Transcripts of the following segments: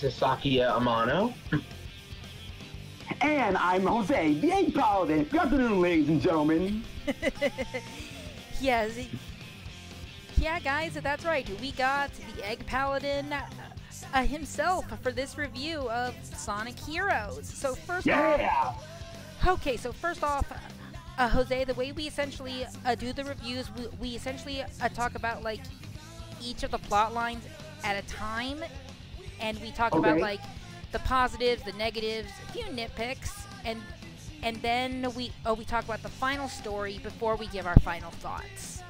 This is Sakia Amano. And I'm Jose, the Egg Paladin. Good afternoon, ladies and gentlemen. yes. Yeah, guys, that's right. We got the Egg Paladin uh, himself for this review of Sonic Heroes. So first Yeah! off, okay, so first off, uh, Jose, the way we essentially uh, do the reviews, we, we essentially uh, talk about like each of the plot lines at a time, and we talk about like the positives, the negatives, a few nitpicks, and and then we oh we talk about the final story before we give our final thoughts.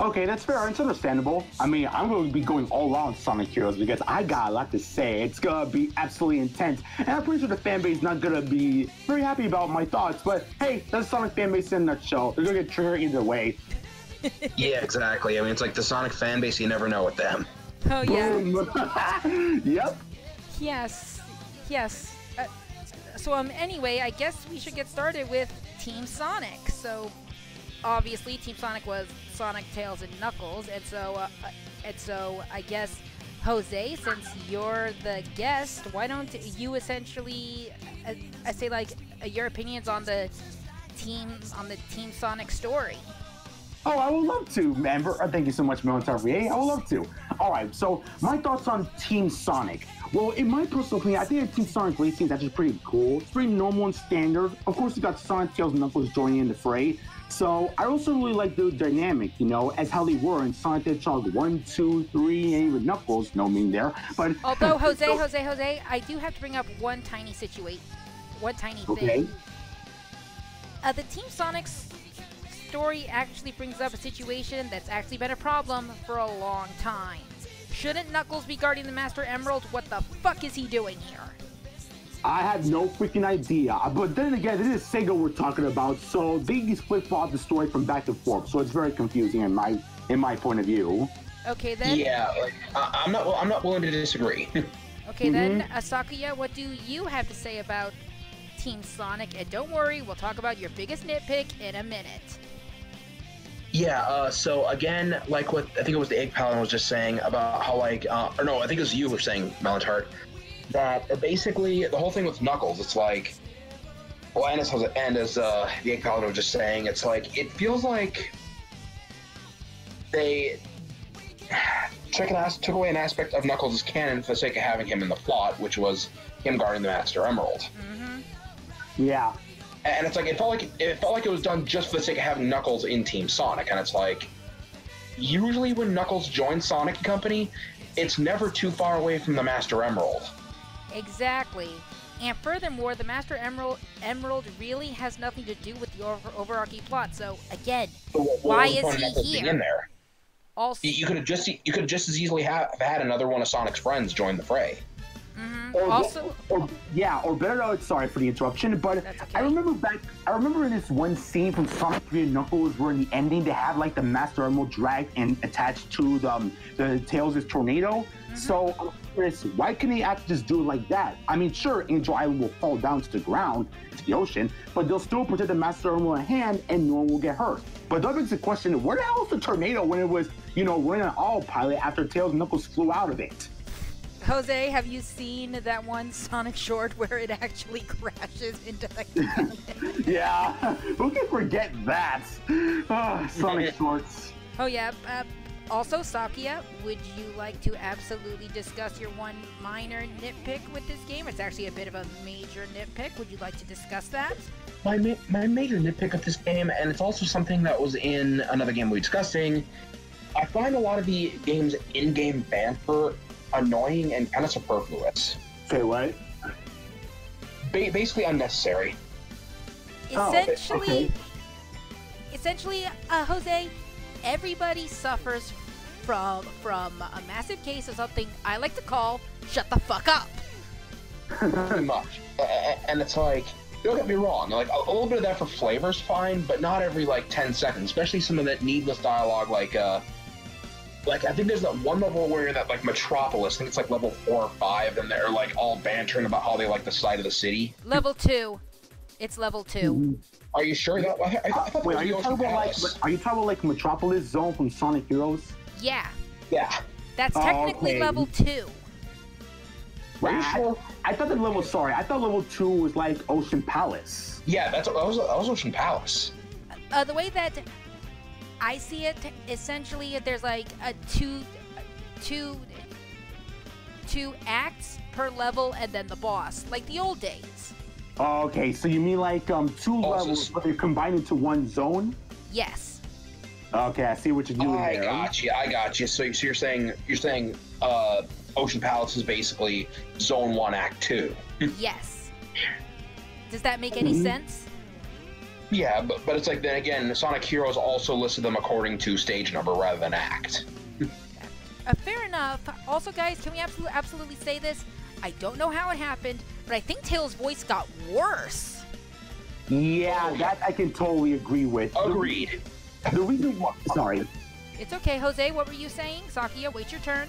Okay, that's fair. It's understandable. I mean, I'm going to be going all out on Sonic Heroes because I got a lot to say. It's going to be absolutely intense. And I'm pretty sure the fan base is not going to be very happy about my thoughts. But hey, that's Sonic fan base in a nutshell. They're going to get triggered either way. Yeah, exactly. I mean, it's like the Sonic fan base, you never know with them. Oh yeah. Yep. Yes, yes. Uh, so um, anyway, I guess we should get started with Team Sonic. So obviously, Team Sonic was Sonic, Tails, and Knuckles, and so uh, uh, and so I guess Jose, since you're the guest, why don't you essentially, uh, I say like uh, your opinions on the team on the Team Sonic story. Oh, I would love to, man. Uh, Thank you so much, Melon Tart VA. I would love to. All right, so my thoughts on Team Sonic. Well, in my personal opinion, I think that Team Sonic Racing is actually pretty cool. It's pretty normal and standard. Of course, you got Sonic, Tails, and Knuckles joining in the fray. So I also really like the dynamic, you know, as how they were in Sonic the Hedgehog 1, 2, 3, and even Knuckles, no mean there. But Although Jose, So- Jose, Jose, I do have to bring up one tiny situation, one tiny Okay. thing. Uh, the Team Sonic's story actually brings up a situation that's actually been a problem for a long time. Shouldn't Knuckles be guarding the Master Emerald? What the fuck is he doing here? I have no freaking idea. But then again, this is Sega we're talking about, so they just flip flop the story from back and forth. So it's very confusing in my in my point of view. Okay then. Yeah, like, I- I'm not. well, I'm not willing to disagree. Okay mm-hmm. then, uh, Asakuya, what do you have to say about Team Sonic? And don't worry, we'll talk about your biggest nitpick in a minute. Yeah. Uh, so again, like what I think it was the Egg Paladin was just saying about how like, uh, or no, I think it was you were saying, Melon Tart, that basically the whole thing with Knuckles, it's like, well, and as and as uh, the Egg Paladin was just saying, it's like it feels like they took an as- took away an aspect of Knuckles' canon for the sake of having him in the plot, which was him guarding the Master Emerald. Mm-hmm. Yeah. And it's like it felt like it felt like it was done just for the sake of having Knuckles in Team Sonic, and it's like usually when Knuckles joins Sonic and Company, it's never too far away from the Master Emerald. Exactly. And furthermore, the Master Emerald Emerald really has nothing to do with the over- overarching plot. So again, So what- what Why is he here? in there? also, You- You could have just you could just as easily have had another one of Sonic's friends join the fray. Mhm. Or, also, or yeah, or better note, sorry for the interruption, but okay. I remember back, I remember in this one scene from Sonic 3 and Knuckles where in the ending they have like the Master Emerald dragged and attached to the, um, the Tails' tornado. Mm-hmm. So I'm curious, why can they actually just do it like that? I mean, sure, Angel Island will fall down to the ground, to the ocean, but they'll still protect the Master Emerald in hand and no one will get hurt. But that begs the question, where the hell was the tornado when it was, you know, running on autopilot after Tails and Knuckles flew out of it? Jose, have you seen that one Sonic short where it actually crashes into the ground? Yeah, who can forget that? Ah, Sonic Shorts. oh yeah. Uh, also, Sakia, would you like to absolutely discuss your one minor nitpick with this game? It's actually a bit of a major nitpick. Would you like to discuss that? My ma- my major nitpick of this game, and it's also something that was in another game we were discussing. I find a lot of the game's in-game banter annoying and kind of superfluous. Okay, what? Ba- basically unnecessary. Oh, okay, Essentially, okay. essentially, uh, Jose, everybody suffers from from a massive case of something I like to call "shut the fuck up." pretty much. A- a- And it's like, don't get me wrong, like a, a little bit of that for flavor's fine, but not every like ten seconds. Especially some of that needless dialogue, like uh, like I think there's that one level where you're in that like Metropolis. I think it's like level four or five, and they're like all bantering about how they like the side of the city. Level two. It's level 2 Are you sure? That, I, I, I thought that Wait, are you talking about like? Are you talking about like Metropolis Zone from Sonic Heroes? Yeah, Yeah. that's Oh, technically okay. level 2. Are you I- sure? I thought the level. Sorry, I thought level two was like Ocean Palace. Yeah, that's that was that was Ocean Palace. Uh, the way that I see it, essentially, there's like a two, two, two acts per level, and then the boss, like the old days. Oh, okay, so you mean like um two so levels, but they're combined into one zone? Yes. Okay, I see what you're doing I there. got you. I got you. So, so you're saying you're saying uh, Ocean Palace is basically Zone One, Act Two. yes. Does that make any Mhm. sense? Yeah, but, but it's like then again, Sonic Heroes also listed them according to stage number rather than act. Uh, fair enough. Also, guys, can we absolutely absolutely say this? I don't know how it happened, but I think Tails' voice got worse. Yeah, that I can totally agree with. The- Agreed. The, reason why, sorry. It's okay, Jose. What were you saying? Sakia, wait your turn.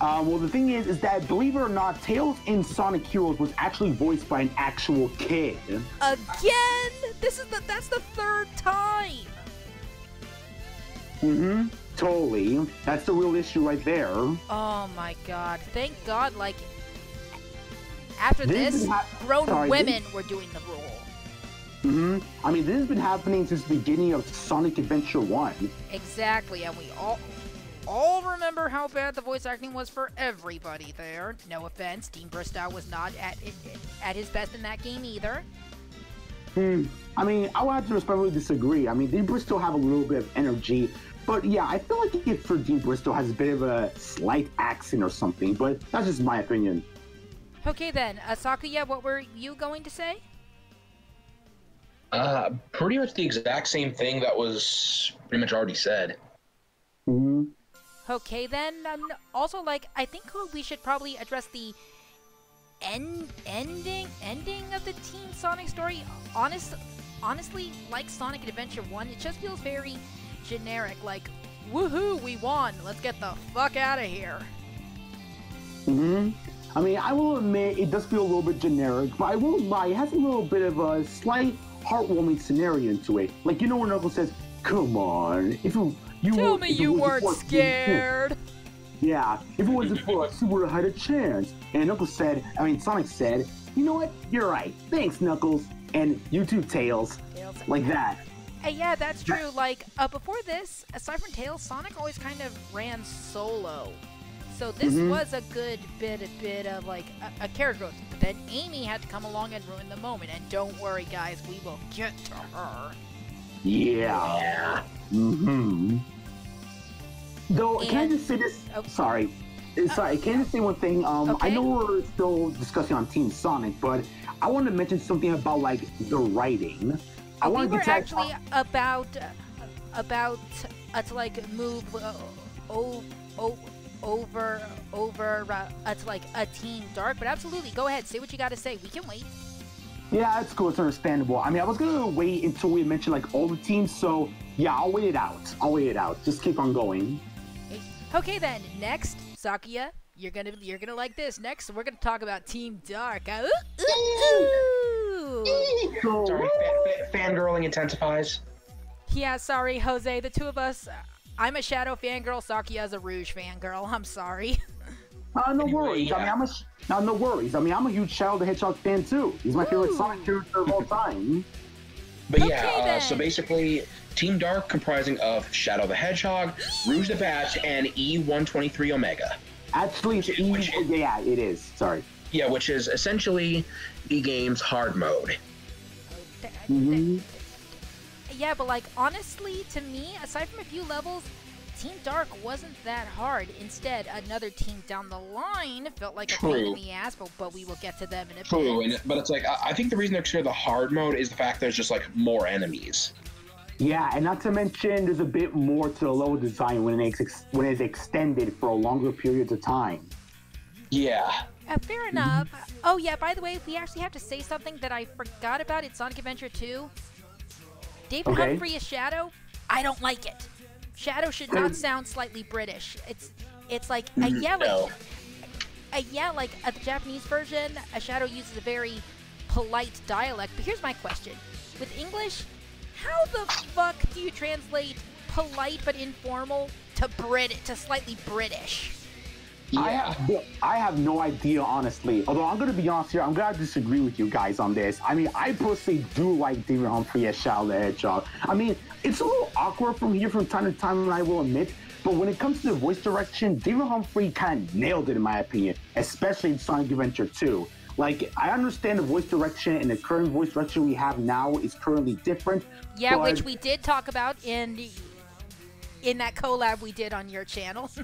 Um, well, the thing is, is that believe it or not, Tails in Sonic Heroes was actually voiced by an actual kid. Again? This is the that's the third time. Mm-hmm. Totally. That's the real issue right there. Oh my god. Thank God, like, after This this, grown sorry, women were doing the role. Mm-hmm. I mean, this has been happening since the beginning of Sonic Adventure 1. Exactly, and we all all remember how bad the voice acting was for everybody there. No offense, Deem Bristow was not at at his best in that game either. Hmm. I mean, I would have to respectfully disagree. I mean, Deem Bristow have a little bit of energy, but yeah, I feel like it for Deem Bristow has a bit of a slight accent or something, but that's just my opinion. Okay then, Asakuya, what were you going to say? Uh, pretty much the exact same thing that was pretty much already said. hmm Okay then, um, also like I think we should probably address the end ending ending of the Team Sonic story. Honest, honestly, like Sonic Adventure One, it just feels very generic. Like, woohoo, we won! Let's get the fuck out of here. hmm I mean, I will admit it does feel a little bit generic, but I won't lie, it has a little bit of a slight heartwarming scenario into it. Like, you know when Knuckles says, Come on, if you. You Tell me you weren't scared. Yeah, if it wasn't for us, we would have had a chance. And Knuckles said, I mean, Sonic said, You know what? You're right. Thanks, Knuckles. And you too, Tails. Tails. Like that. Hey, yeah, that's true. Like, uh, before this, aside from Tails, Sonic always kind of ran solo. So this Mhm. was a good bit, a bit of like a, a character growth. But then Amy had to come along and ruin the moment. And don't worry, guys, we will get to her. Yeah. Mm-hmm. Though, can I And- just say this? Oh. Sorry. Uh, Sorry, can I just say one thing? Um, I know we're still discussing on Team Sonic, but I want to mention something about like the writing. I we want to were get to actually about about uh, to like move uh, o- o- over over uh, uh, to like a Team Dark. But absolutely, go ahead, say what you got to say. We can wait. Yeah, that's cool. It's understandable. I mean, I was gonna wait until we mentioned like all the teams, so yeah, I'll wait it out. I'll wait it out. Just keep on going. Okay then, next, Sakia, you're gonna you're gonna like this. Next, we're gonna talk about Team Dark. Uh, ooh, ooh, ooh. So, Sorry, fa- fa- fangirling intensifies. Yeah, sorry, Jose. The two of us. uh, I'm a Shadow fangirl. Sakia's a Rouge fangirl. I'm sorry. uh, no Anyway, worries. I mean. I'm a sh- no, no worries. I mean, I'm a huge Shadow the Hedgehog fan too. He's my favorite Ooh. Sonic character of all time. But Okay, yeah, uh, so basically, Team Dark comprising of Shadow the Hedgehog, Rouge the Bat, and E123 Omega. Actually, it's Which- easy. which- yeah, it is. Sorry. Yeah, which is essentially the game's hard mode. Th- Mhm. Yeah, but like honestly, to me, aside from a few levels, Team Dark wasn't that hard. Instead, another team down the line felt like a pain in the ass, but, but we will get to them in a True, bit. and, but it's like I, I think the reason they're considered the hard mode is the fact there's just like more enemies. Yeah, and not to mention, there's a bit more to the level design when it's ex- when it's extended for a longer period of time. Yeah. Uh, fair enough. Oh yeah, by the way, we actually have to say something that I forgot about in Sonic Adventure 2. David Okay. Humphrey as Shadow, I don't like it. Shadow should not sound slightly British. It's it's like yeah, like No. uh, yeah, like the Japanese version, a Shadow uses a very polite dialect. But here's my question: With English, how the fuck do you translate polite but informal to Brit to slightly British? I have, I have no idea, honestly. Although I'm going to be honest here, I'm going to disagree with you guys on this. I mean, I personally do like David Humphrey as Shadow the Hedgehog. I mean, it's a little awkward from here from time to time, and I will admit. But when it comes to the voice direction, David Humphrey kind of nailed it, in my opinion, especially in Sonic Adventure 2. Like, I understand the voice direction and the current voice direction we have now is currently different. Yeah, but- which we did talk about in in that collab we did on your channel.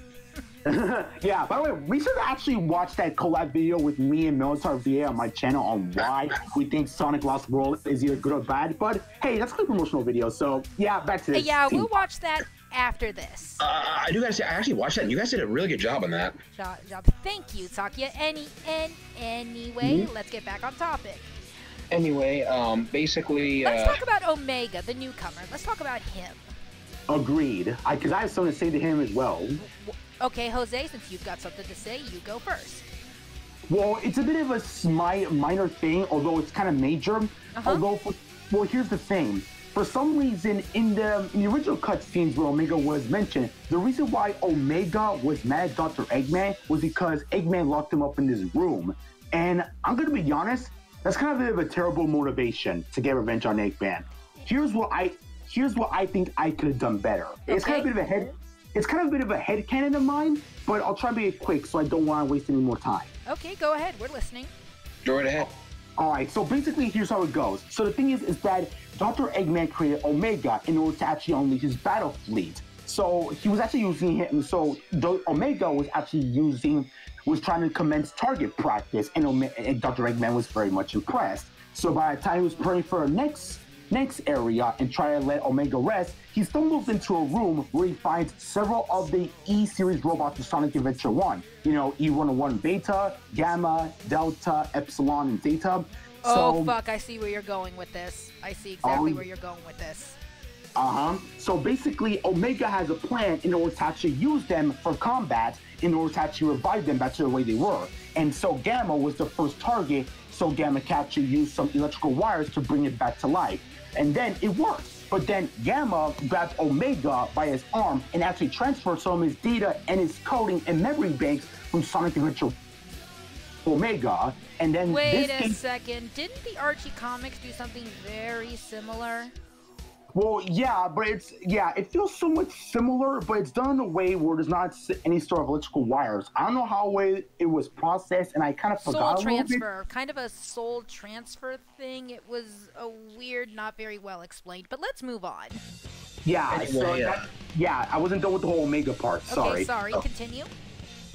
yeah, by the way, we should actually watch that collab video with me and Melon Tart VA on my channel on why we think Sonic Lost World is either good or bad. But hey, that's a good promotional video. So yeah, back to this. yeah, team. we'll watch that after this. Uh, I do gotta say, I actually watched that. and You guys did a really good job on that. Job, job. Thank you, Sakia. Any and anyway, let's get back on topic. Anyway, um, basically, Let's uh, talk about Omega, the newcomer. Let's talk about him. Agreed. Because I, have something to say to him as well. Okay, Jose, since you've got something to say, you go first. Well, it's a bit of a minor thing, although it's kind of major. Uh-huh. Although, for, well, here's the thing. For some reason, in the in the original cutscenes where Omega was mentioned, the reason why Omega was mad at Dr. Eggman was because Eggman locked him up in this room. And I'm gonna be honest, that's kind of a bit of a terrible motivation to get revenge on Eggman. Here's what I here's what I think I could have done better. It's kind of a bit of a head it's kind of a bit of a head canon of mine, but I'll try to be quick so I don't want to waste any more time. Okay, go ahead. We're listening. go right ahead. All right, so basically, here's how it goes. So the thing is, is that Dr. Eggman created Omega in order to actually unleash his battle fleet. So he was actually using him. So the Omega was actually using, was trying to commence target practice, and, Ome- and Dr. Eggman was very much impressed. So by the time he was preparing for the next next area and try to let Omega rest, he stumbles into a room where he finds several of the E series robots of Sonic Adventure 1. You know, E101 Beta, Gamma, Delta, Epsilon, and Zeta. Oh fuck! I see where you're going with this. I see exactly Oh, where you're going with this. Uh-huh. So basically, Omega has a plan in order to actually use them for combat, in order to actually revive them back to the way they were. And so Gamma was the first target, so Gamma can actually use some electrical wires to bring it back to life. And then it works. But then Gamma grabs Omega by his arm and actually transfers some of his data and his coding and memory banks from Sonic Adventure Omega. And then Wait a came- second. Didn't the Archie comics do something very similar? Well, yeah, but it's yeah, it feels somewhat similar, but it's done in a way where there's not any sort of electrical wires. I don't know how it, it was processed, and I kind of Soul forgot a little bit. transfer, kind of a soul transfer thing. It was a weird, not very well explained. But let's move on. Yeah, so Anyway, uh, that- yeah, I wasn't done with the whole Omega part. Sorry. Okay, sorry. Oh. Continue.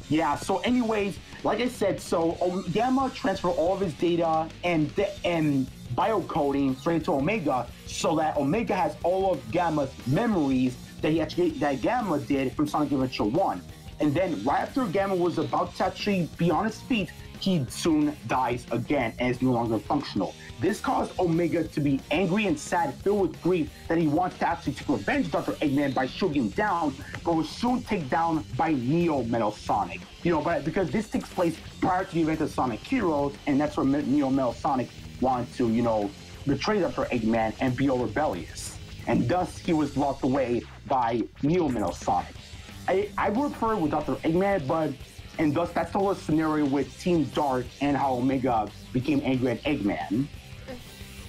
Yeah. So, anyways, like I said, so Gamma transferred all of his data and and biocoding straight to Omega, so that Omega has all of Gamma's memories that he actually that Gamma did from Sonic Adventure One. And then right after Gamma was about to actually be on his feet, he soon dies again and is no longer functional. This caused Omega to be angry and sad, filled with grief that he wants to actually take revenge Dr. Eggman by shooting him down, but was soon taken down by Neo Metal Sonic. You know, but because this takes place prior to the event of Sonic Heroes, and that's where Neo Metal Sonic wanted to, you know, betray Dr. Eggman and be all rebellious. And thus he was locked away by Neo Metal Sonic. I, I would prefer Dr. Eggman, but and thus that's the whole scenario with Team Dark and how Omega became angry at Eggman.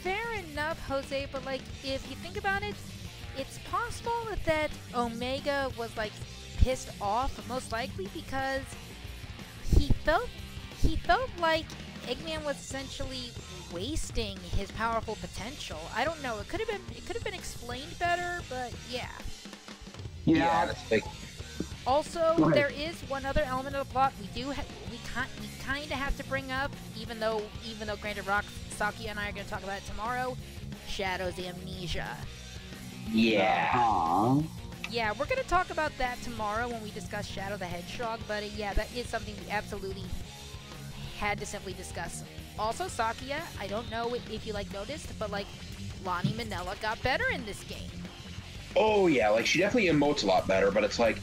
Fair enough, Jose, but like if you think about it, it's possible that Omega was like pissed off, most likely because he felt he felt like Eggman was essentially wasting his powerful potential. I don't know. It could have been it could have been explained better, but yeah. Yeah, that's like Also, there is one other element of the plot we do ha- we kind we kind of have to bring up, even though even though granted Rock Saki and I are going to talk about it tomorrow. Shadow's amnesia. yeah. Aww. Yeah, we're going to talk about that tomorrow when we discuss Shadow the Hedgehog. But uh, yeah, that is something we absolutely had to simply discuss. Also, Sakia, I don't know if if you like noticed, but like Lani Minella got better in this game. Oh yeah, like she definitely emotes a lot better, but it's like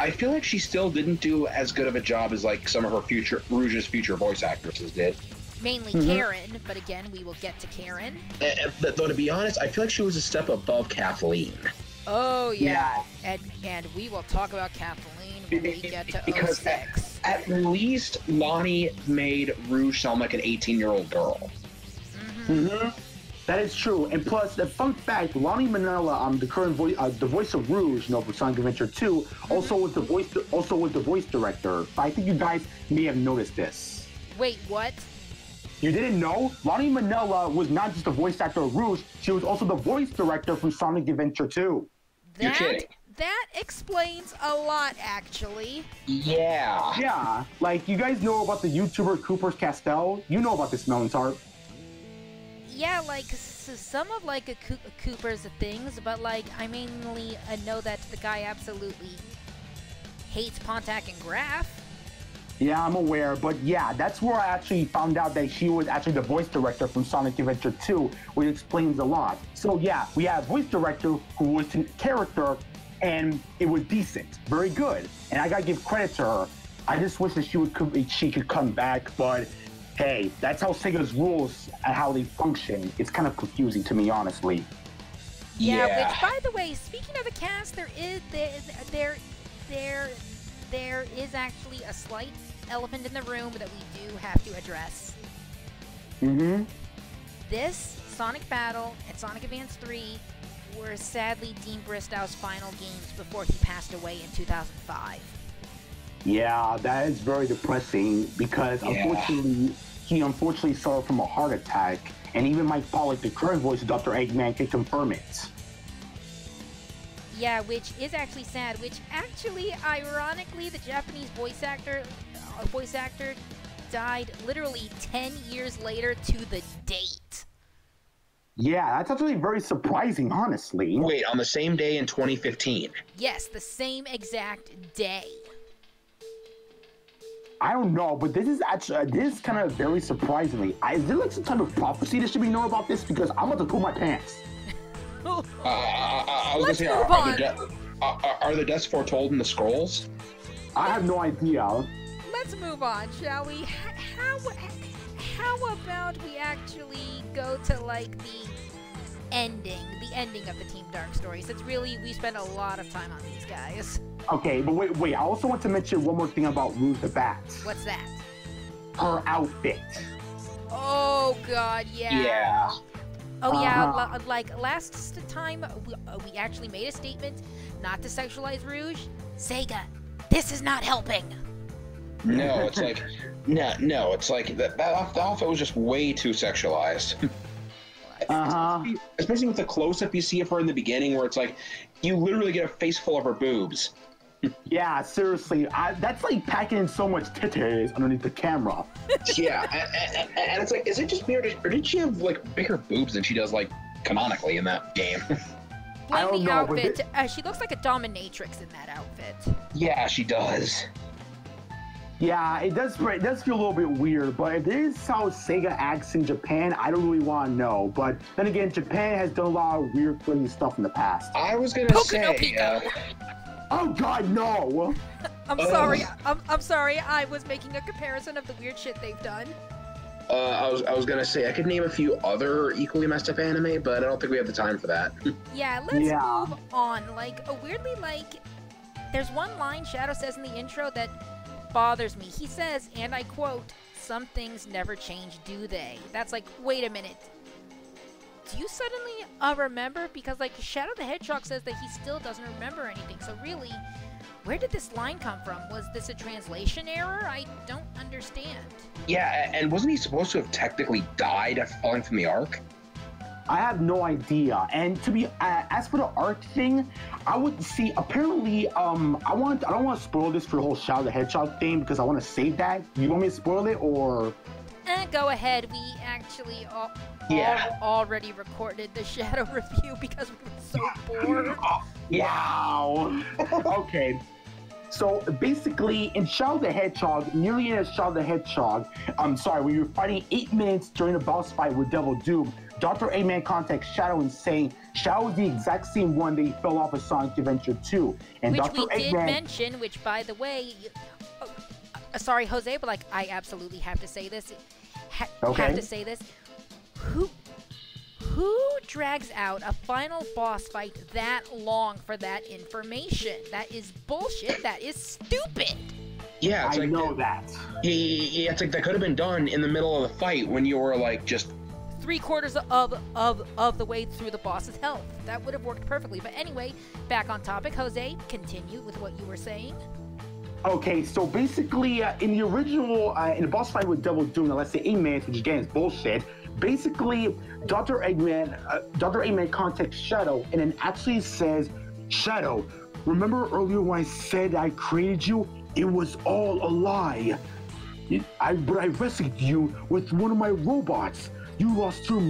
I feel like she still didn't do as good of a job as like some of her future Rouge's future voice actresses did. mainly Mhm. Karen, but again, we will get to Karen. And- and- but though to be honest, I feel like she was a step above Kathleen. Oh yeah, Yeah. and and we will talk about Kathleen when we get to Because eh, 06. At least Lani made Rouge sound like an 18 year old girl. Mhm. hmm That is true. And plus, the fun fact, Lani Minella, um, the current voice, uh, the voice of Rouge, you know, for Sonic Adventure 2, also was the voice, also was the voice director. I think you guys may have noticed this. Wait, what? You didn't know? Lani Minella was not just the voice actor of Rouge, she was also the voice director from Sonic Adventure 2. You're That kidding. That explains a lot, actually. Yeah. Yeah, like you guys know about the YouTuber Cooper's Castell? You know about this Melon Tart. Yeah, like s- some of like a Coo- Cooper's things, but like I mainly uh, know that the guy absolutely hates Pontac and Graff. Yeah, I'm aware, but yeah, that's where I actually found out that she was actually the voice director from Sonic Adventure 2, which explains a lot. So yeah, we have voice director who was in character, and it was decent, very good, and I gotta give credit to her. I just wish that she would could- she could come back, but hey, that's how Sega's rules and how they function. It's kind of confusing to me, honestly. Yeah, Yeah. which by the way, speaking of the cast, there is there there there there is actually a slight elephant in the room that we do have to address. Mm-hmm. This Sonic Battle and Sonic Advance 3 were sadly Deem Bristow's final games before he passed away in 2005. Yeah, that is very depressing because Yeah. unfortunately, he unfortunately suffered from a heart attack, and even Mike Pollock, the current voice of Dr. Eggman, can confirm it. Yeah, which is actually sad. Which actually, ironically, the Japanese voice actor, uh, voice actor, died literally 10 years later to the date. Yeah, that's actually very surprising, honestly. Wait, on the same day in 2015. Yes, the same exact day. I don't know, but this is actually uh, this is kind of very surprisingly. I, is there like some type of prophecy that should be known about this? Because I'm about to pull my pants. Uh, I, I, I was Let's gonna say, move are, on. are, the de- are, are- are the deaths foretold in the scrolls? I have no idea. Let's move on, shall we? H- How how about we actually go to like the ending, the ending of the Team Dark stories? It's really we spend a lot of time on these guys. Okay, but wait, wait. I also want to mention one more thing about Rouge the Bat. What's that? Her outfit. Oh God, yeah. Yeah. Oh yeah, Uh-huh. li- like last time we, uh, we actually made a statement not to sexualize Rouge. Sega, this is not helping. No, it's like, no, no, it's like that, that off- the outfit was just way too sexualized. Uh huh. Especially with the close up you see of her in the beginning, where it's like, you literally get a face full of her boobs. Yeah, seriously, I, that's like packing in so much titties underneath the camera. yeah, and, and, and it's like, is it just me, or did, or did she have like bigger boobs than she does like canonically in that game? I don't the know, but outfit. thi- uh, she looks like a dominatrix in that outfit. yeah, she does. Yeah, it does. It does feel a little bit weird, but if this is how Sega acts in Japan, I don't really want to know. But then again, Japan has done a lot of weird, funny stuff in the past. I was gonna Poco say, Pico. uh, Oh God, no! I'm Oh. sorry. I'm, I'm sorry. I was making a comparison of the weird shit they've done. uh, I was I was gonna say I could name a few other equally messed up anime, but I don't think we have the time for that. Yeah, let's Yeah. move on. Like, uh, weirdly, like, there's one line Shadow says in the intro that bothers me. He says, and I quote, "Some things never change, do they?" That's like, wait a minute. Do you suddenly uh, remember? Because like Shadow the Hedgehog says that he still doesn't remember anything. So really, where did this line come from? Was this a translation error? I don't understand. yeah, and wasn't he supposed to have technically died after falling from the ark? I have no idea. And to be uh, as for the art thing, I would see. Apparently, um, I want. I don't want to spoil this for the whole Shadow the Hedgehog thing because I want to save that. You want me to spoil it or? Eh, go ahead. We actually al- Yeah. al- already recorded the Shadow review because we were so bored. Wow. okay. So basically, in Shadow the Hedgehog, nearly in Shadow the Hedgehog, I'm sorry, when you're fighting eight minutes during a boss fight with Devil Doom, Dr. Eggman contacts Shadow and saying Shadow is the exact same one that he fell off of Sonic Adventure 2. And which Dr. we did Eggman, mention, which by the way, y- oh, uh, sorry, Jose, but like I absolutely have to say this. ha- Okay. have to say this. Who who drags out a final boss fight that long for that information? That is bullshit. That is stupid. Yeah, it's I like know that. Yeah, it's like that could have been done in the middle of the fight when you were like just Three quarters of of of the way through the boss's health. That would have worked perfectly. But anyway, back on topic. Jose, continue with what you were saying. Okay, so basically, uh, in the original, uh, in the boss fight with Devil Doom, let's say minutes, which again is bullshit. Basically, Dr. Eggman, uh, Dr. Eggman contacts Shadow and then actually says, Shadow, remember earlier when I said I created you? It was all a lie. I, but I rescued you with one of my robots. You lost your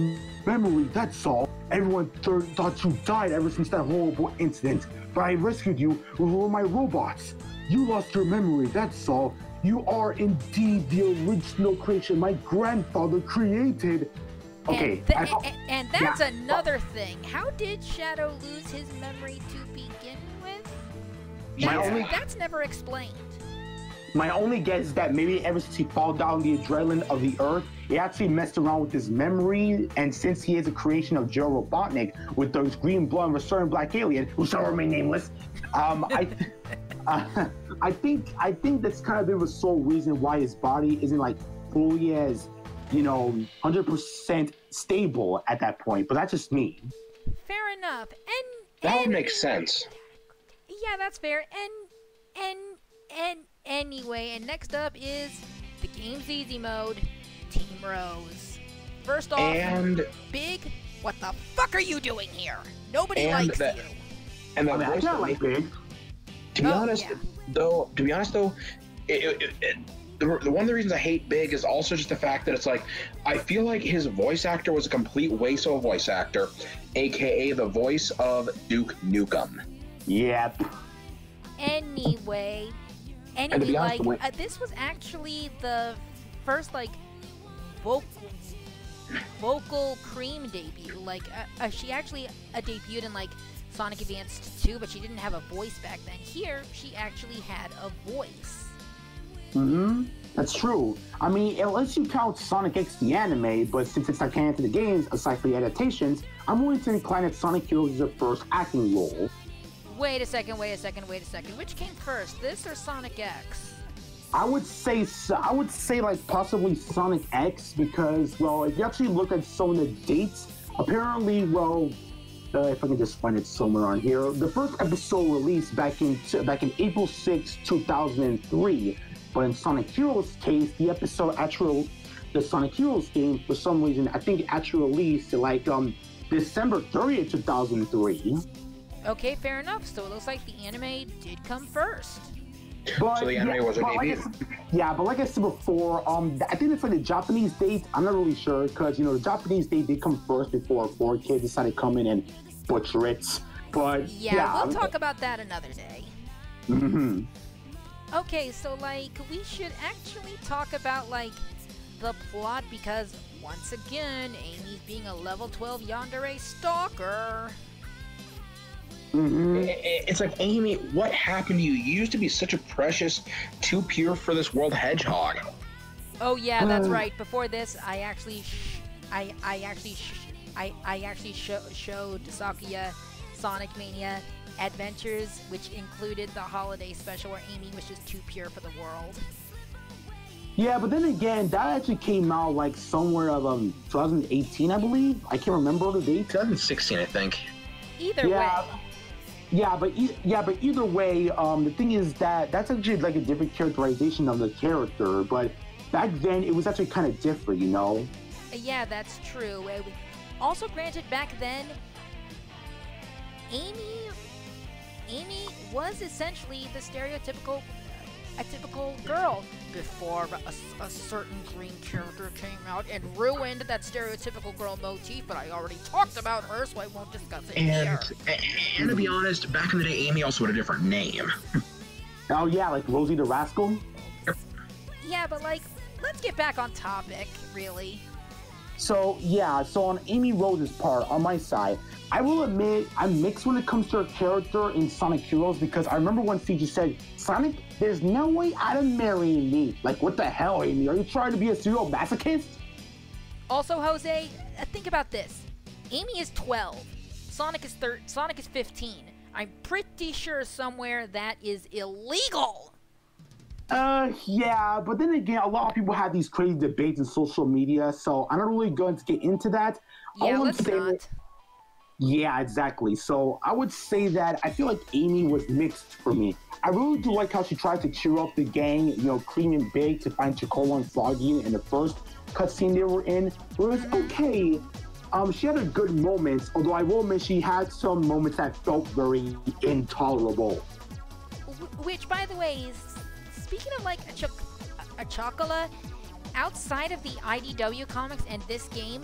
memory, that's all. Everyone th- thought you died ever since that horrible incident, but I rescued you with one of my robots. You lost your memory, that's all. You are indeed the original creation my grandfather created. Okay, And, th- I- a- a- and that's yeah. another thing. How did Shadow lose his memory to begin with? That's, only- that's never explained. My only guess is that maybe ever since he fell down the adrenaline of the earth, he actually messed around with his memory. And since he is a creation of Joe Robotnik with those green blood of a certain black alien who shall remain nameless, um, I, uh, I think I think that's kind of been the sole reason why his body isn't like fully as, you know, hundred percent stable at that point. But that's just me. Fair enough. And that would and- make sense. Yeah, that's fair. And and and anyway, and next up is the game's easy mode, Team Rose. First off, And big. What the fuck are you doing here? Nobody likes that- you. and I the mean, I voice kinda like made- big. to be Oh, honest, yeah. though, to be honest though, it, it, it, it- the, the one of the reasons I hate Big is also just the fact that it's like I feel like his voice actor was a complete waste of a voice actor, aka the voice of Duke Nukem. Yep. Anyway, anyway, honest, like uh, this was actually the first like vocal vocal cream debut. Like uh, uh, she actually uh, debuted in like Sonic Advance 2, but she didn't have a voice back then. Here, she actually had a voice. hmm That's true. I mean, unless you count Sonic X the anime, but since it's not canon to the games, aside from the adaptations, I'm willing to incline that Sonic Heroes is her first acting role. Wait a second, wait a second, wait a second. Which came first, this or Sonic X? I would say I would say like possibly Sonic X because well, if you actually look at some of the dates, apparently well, uh, if I can just find it somewhere on here, the first episode released back in back in April 6, 2003. But in Sonic Heroes case, the episode actual the Sonic Heroes game for some reason I think actually released like um December 30th, 2003. Okay, fair enough. So it looks like the anime did come first. But So the anime was her but like I said- yeah, but like I said before, um, I think it's like the Japanese date. I'm not really sure because you know the Japanese date did come first before 4Kids decided to come in and butcher it. But Yeah, yeah, we'll talk about that another day. hmm Okay, so like we should actually talk about like the plot because once again, Amy's being a level 12 yandere stalker. Hmm I- I- It's like Amy, what happened to you? You used to be such a precious, too pure for this world hedgehog. Oh yeah, that's Uh. right. Before this, I actually, sh- I, I actually, sh- I, I actually sho- showed Sakuya Sonic Mania Adventures, which included the holiday special where Amy was just too pure for the world. yeah. But then again, that actually came out like somewhere of um 2018, I believe. I can't remember the date. 2016, I think. Either Yeah. way, Yeah, but e- yeah, but either way, um, the thing is that that's actually like a different characterization of the character. But back then, it was actually kind of different, you know. yeah, that's true. Also, granted, back then, Amy, Amy was essentially the stereotypical, a typical girl before a, a certain green character came out and ruined that stereotypical girl motif. But I already talked about her, so I won't discuss it And, here. and to be honest, back in the day, Amy also had a different name. Oh yeah, like Rosie the Rascal. Yeah, but like, let's get back on topic, really. So yeah, so on Amy Rose's part, on my side, I will admit I'm mixed when it comes to her character in Sonic Heroes because I remember when CG said, Sonic, there's no way out of marrying me. Like, what the hell, Amy? Are you trying to be a serial masochist? Also, Jose, uh, think about this. Amy is 12. Sonic is thir- Sonic is 15. I'm pretty sure somewhere that is illegal. Uh, yeah, but then again, a lot of people have these crazy debates in social media, so I'm not really going to get into that. Yeah, All let's not. Yeah, exactly. So I would say that I feel like Amy was mixed for me. I really do like how she tries to cheer up the gang, you know, Cream and Big to find Chocola and Froggy in the first cutscene they were in. It was okay. Um, she had a good moments, although I will admit she had some moments that felt very intolerable. Which, by the way, is speaking of like a, choc- a chocola, outside of the IDW comics and this game,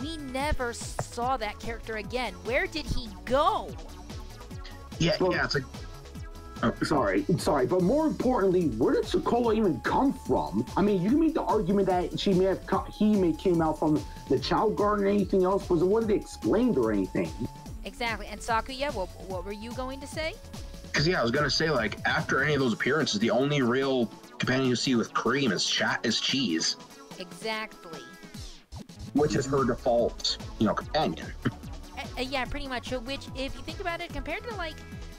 we never saw that character again. Where did he go? Yeah, Well- yeah, it's like Sorry, sorry, but more importantly, where did Chocola even come from? I mean, you can make the argument that she may have co- he may came out from the Chao Garden or anything else, but it wasn't explained or anything. Exactly. And Sakuya, what, what were you going to say? Because yeah, I was gonna say like after any of those appearances, the only real companion you see with Cream is chat is Cheese, Exactly. which is her default, you know, companion. Uh, uh, yeah, pretty much. uh, Which, if you think about it, compared to like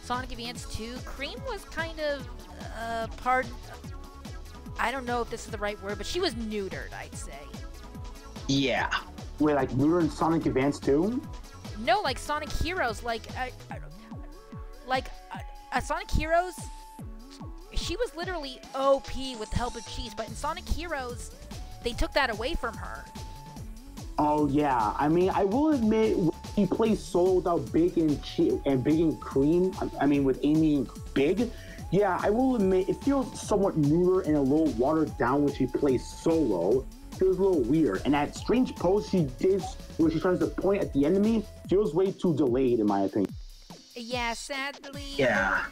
Sonic Advance 2, Cream was kind of uh, part. I don't know if this is the right word, but she was neutered, I'd say. Yeah, Wait, like we were in Sonic Advance 2? No, like Sonic Heroes, like, uh, uh, like uh, uh, Sonic Heroes. She was literally OP with the help of Cheese, but in Sonic Heroes, they took that away from her. Oh yeah, I mean, I will admit he plays solo without Big and Che- and Big and Cream. I- I mean, with Amy and Big. Yeah, I will admit it feels somewhat newer and a little watered down when she plays solo. Feels a little weird, and that strange pose she did where she tries to point at the enemy feels way too delayed, in my opinion. Yeah, sadly. yeah.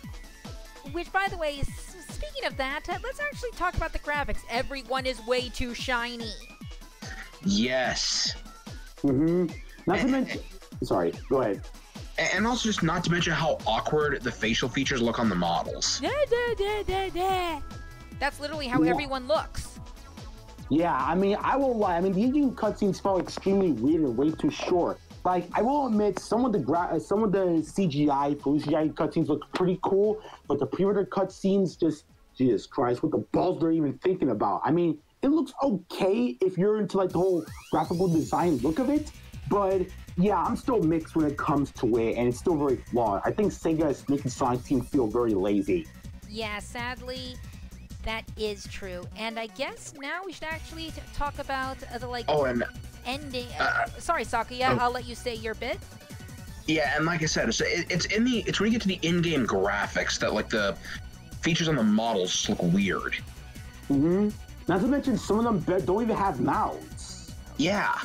Which, by the way, speaking of that, uh, let's actually talk about the graphics. Everyone is way too shiny. Yes. hmm Not to mention, sorry, go ahead. And also just not to mention how awkward the facial features look on the models. Da, da, da, da, da. That's literally how Yeah. everyone looks. Yeah, I mean, I won't lie. I mean, the ending cutscenes felt extremely weird and way too short. Like, I will admit, some of the gra- uh, some of the CGI, full CGI cutscenes look pretty cool, but the pre-rendered cutscenes just, Jesus Christ, what the balls they're even thinking about. I mean, it looks okay if you're into like the whole graphical design look of it, but yeah, I'm still mixed when it comes to it, and it's still very flawed. I think Sega is making Sonic Team feel very lazy. Yeah, sadly, that is true. And I guess now we should actually talk about uh, the like Oh, and ending. uh, Uh, sorry, Sakuya, oh. I'll let you say your bit. yeah, and like I said, so it, it's in the it's when you get to the in-game graphics that like the features on the models just look weird. hmm Not to mention, some of them don't even have mouths. Yeah.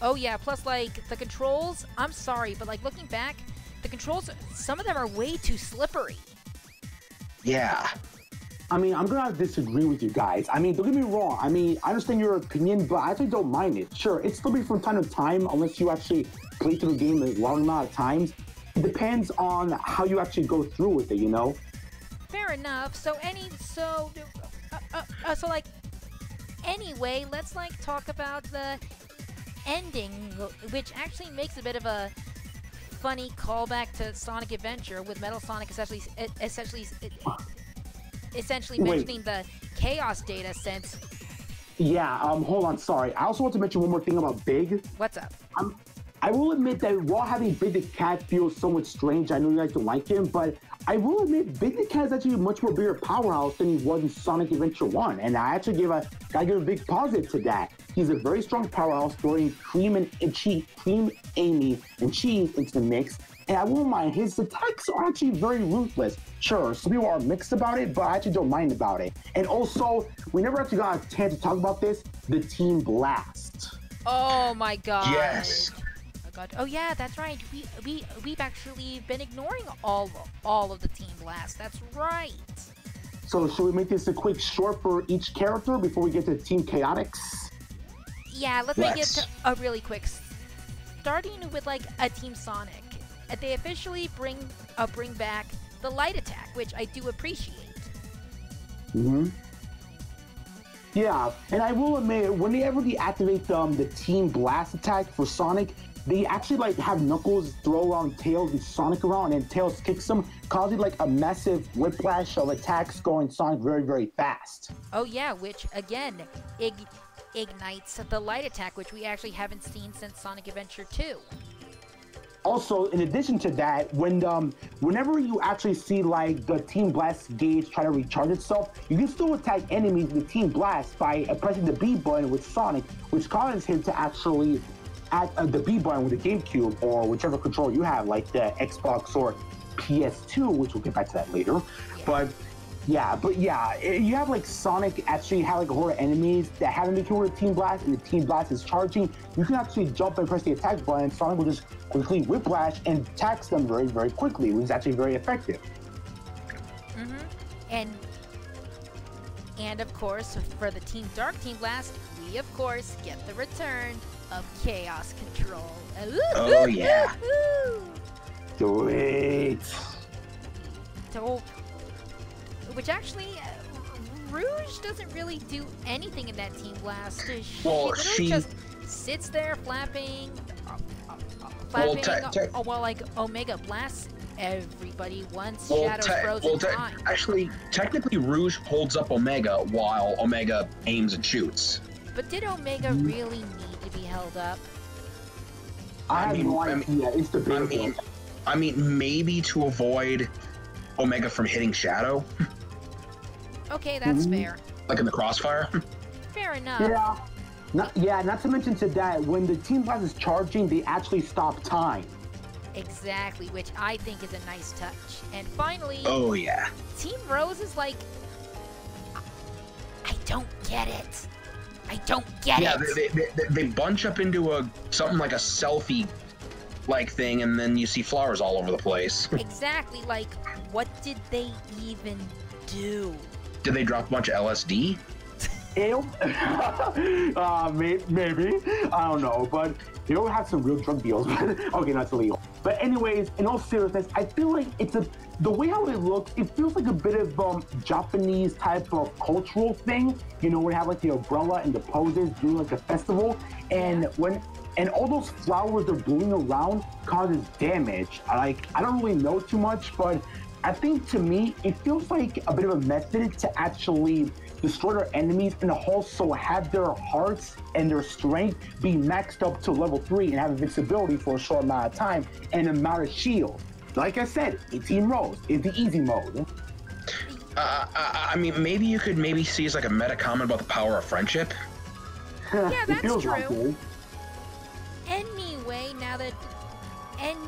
Oh yeah, plus like the controls. I'm sorry, but like looking back, the controls. Some of them are way too slippery. Yeah. I mean, I'm gonna disagree with you guys. I mean, don't get me wrong. I mean, I understand your opinion, but I actually don't mind it. Sure, it's slippy from time to time, unless you actually play through the game a long amount of times. It depends on how you actually go through with it, you know. Fair enough. So any so uh, uh, uh, so like anyway, let's like talk about the ending, which actually makes a bit of a funny callback to Sonic Adventure with Metal Sonic essentially essentially essentially Wait. mentioning the chaos data since Yeah. Um. Hold on. Sorry. I also want to mention one more thing about Big. what's up? I'm, I will admit that while having Big the Cat feels somewhat strange, I know you guys don't like him, but I will admit Big the Cat is actually a much more bigger powerhouse than he was in Sonic Adventure 1. And I actually give a I give a big positive to that. He's a very strong powerhouse throwing cream and, and cheese, cream, Amy, and cheese into the mix. And I won't mind, his attacks are actually very ruthless. Sure, some people are mixed about it, but I actually don't mind about it. And also, we never actually got a chance to talk about this, the Team Blast. Oh my god. Yes. Oh god. Oh yeah, that's right. We we we've actually been ignoring all all of the Team Blast. That's right. So should we make this a quick short for each character before we get to Team Chaotix? Yeah, let's make it a really quick. Starting with like a Team Sonic, they officially bring uh, bring back the light attack, which I do appreciate. Mm-hmm. Yeah, and I will admit, whenever they activate um, the Team Blast attack for Sonic, they actually like have Knuckles throw around Tails and Sonic around, and Tails kicks them, causing like a massive whiplash of attacks going Sonic very, very fast. Oh yeah, which again ig- ignites the light attack, which we actually haven't seen since Sonic Adventure 2. Also, in addition to that, when um, whenever you actually see like the Team Blast gauge try to recharge itself, you can still attack enemies with Team Blast by uh, pressing the B button with Sonic, which causes him to actually at uh, the B button with the GameCube or whichever controller you have, like the Xbox or PS2, which we'll get back to that later. But yeah, but yeah, i- you have like Sonic actually have like a horde of enemies that haven't been killed with Team Blast, and the Team Blast is charging. You can actually jump and press the attack button. Sonic will just quickly whiplash and attacks them very, very quickly, which is actually very effective. Mm-hmm. And and of course, for the Team Dark Team Blast, we of course get the return of Chaos Control. Oh, yeah. Do it. So, which actually, uh, Rouge doesn't really do anything in that Team Blast. Uh, She Well, literally she- just sits there flapping, uh, uh, uh, Well, te- te- uh, while like Omega blasts everybody once Well, Shadow's te- frozen well te- time. actually, technically, Rouge holds up Omega while Omega aims and shoots. But did Omega Mm-hmm. really need to be held up? I, I mean- no I mean- it's the I big mean, one. I mean, maybe to avoid Omega from hitting Shadow, Okay, that's Mhm. fair. like in the Crossfire. Fair enough. Yeah. Not, yeah, not to mention to that, when the Team Blast is charging, they actually stop time. Exactly, which I think is a nice touch. And finally, oh yeah. Team Rose is like, I don't get it. I don't get Yeah, it. they, they, they, they bunch up into a something like a selfie like thing, and then you see flowers all over the place. exactly, like, what did they even do? Did they drop a bunch of LSD? Ew. uh, may- maybe. I don't know, but they don't have some real drug deals. okay, that's illegal. But anyways, in all seriousness, I feel like it's a the way how it looks. It feels like a bit of um Japanese type of cultural thing. You know, we have like the umbrella and the poses doing like a festival, and when and all those flowers they're blooming around causes damage. Like I don't really know too much, but I think to me it feels like a bit of a method to actually destroy their enemies and also have their hearts and their strength be maxed up to level three and have invincibility for a short amount of time and amount of shield. Like I said, Team Rose is the easy mode. Uh, I, I mean, maybe you could maybe see as like a meta comment about the power of friendship. Yeah, It that's feels like true. Anyway, now that. And.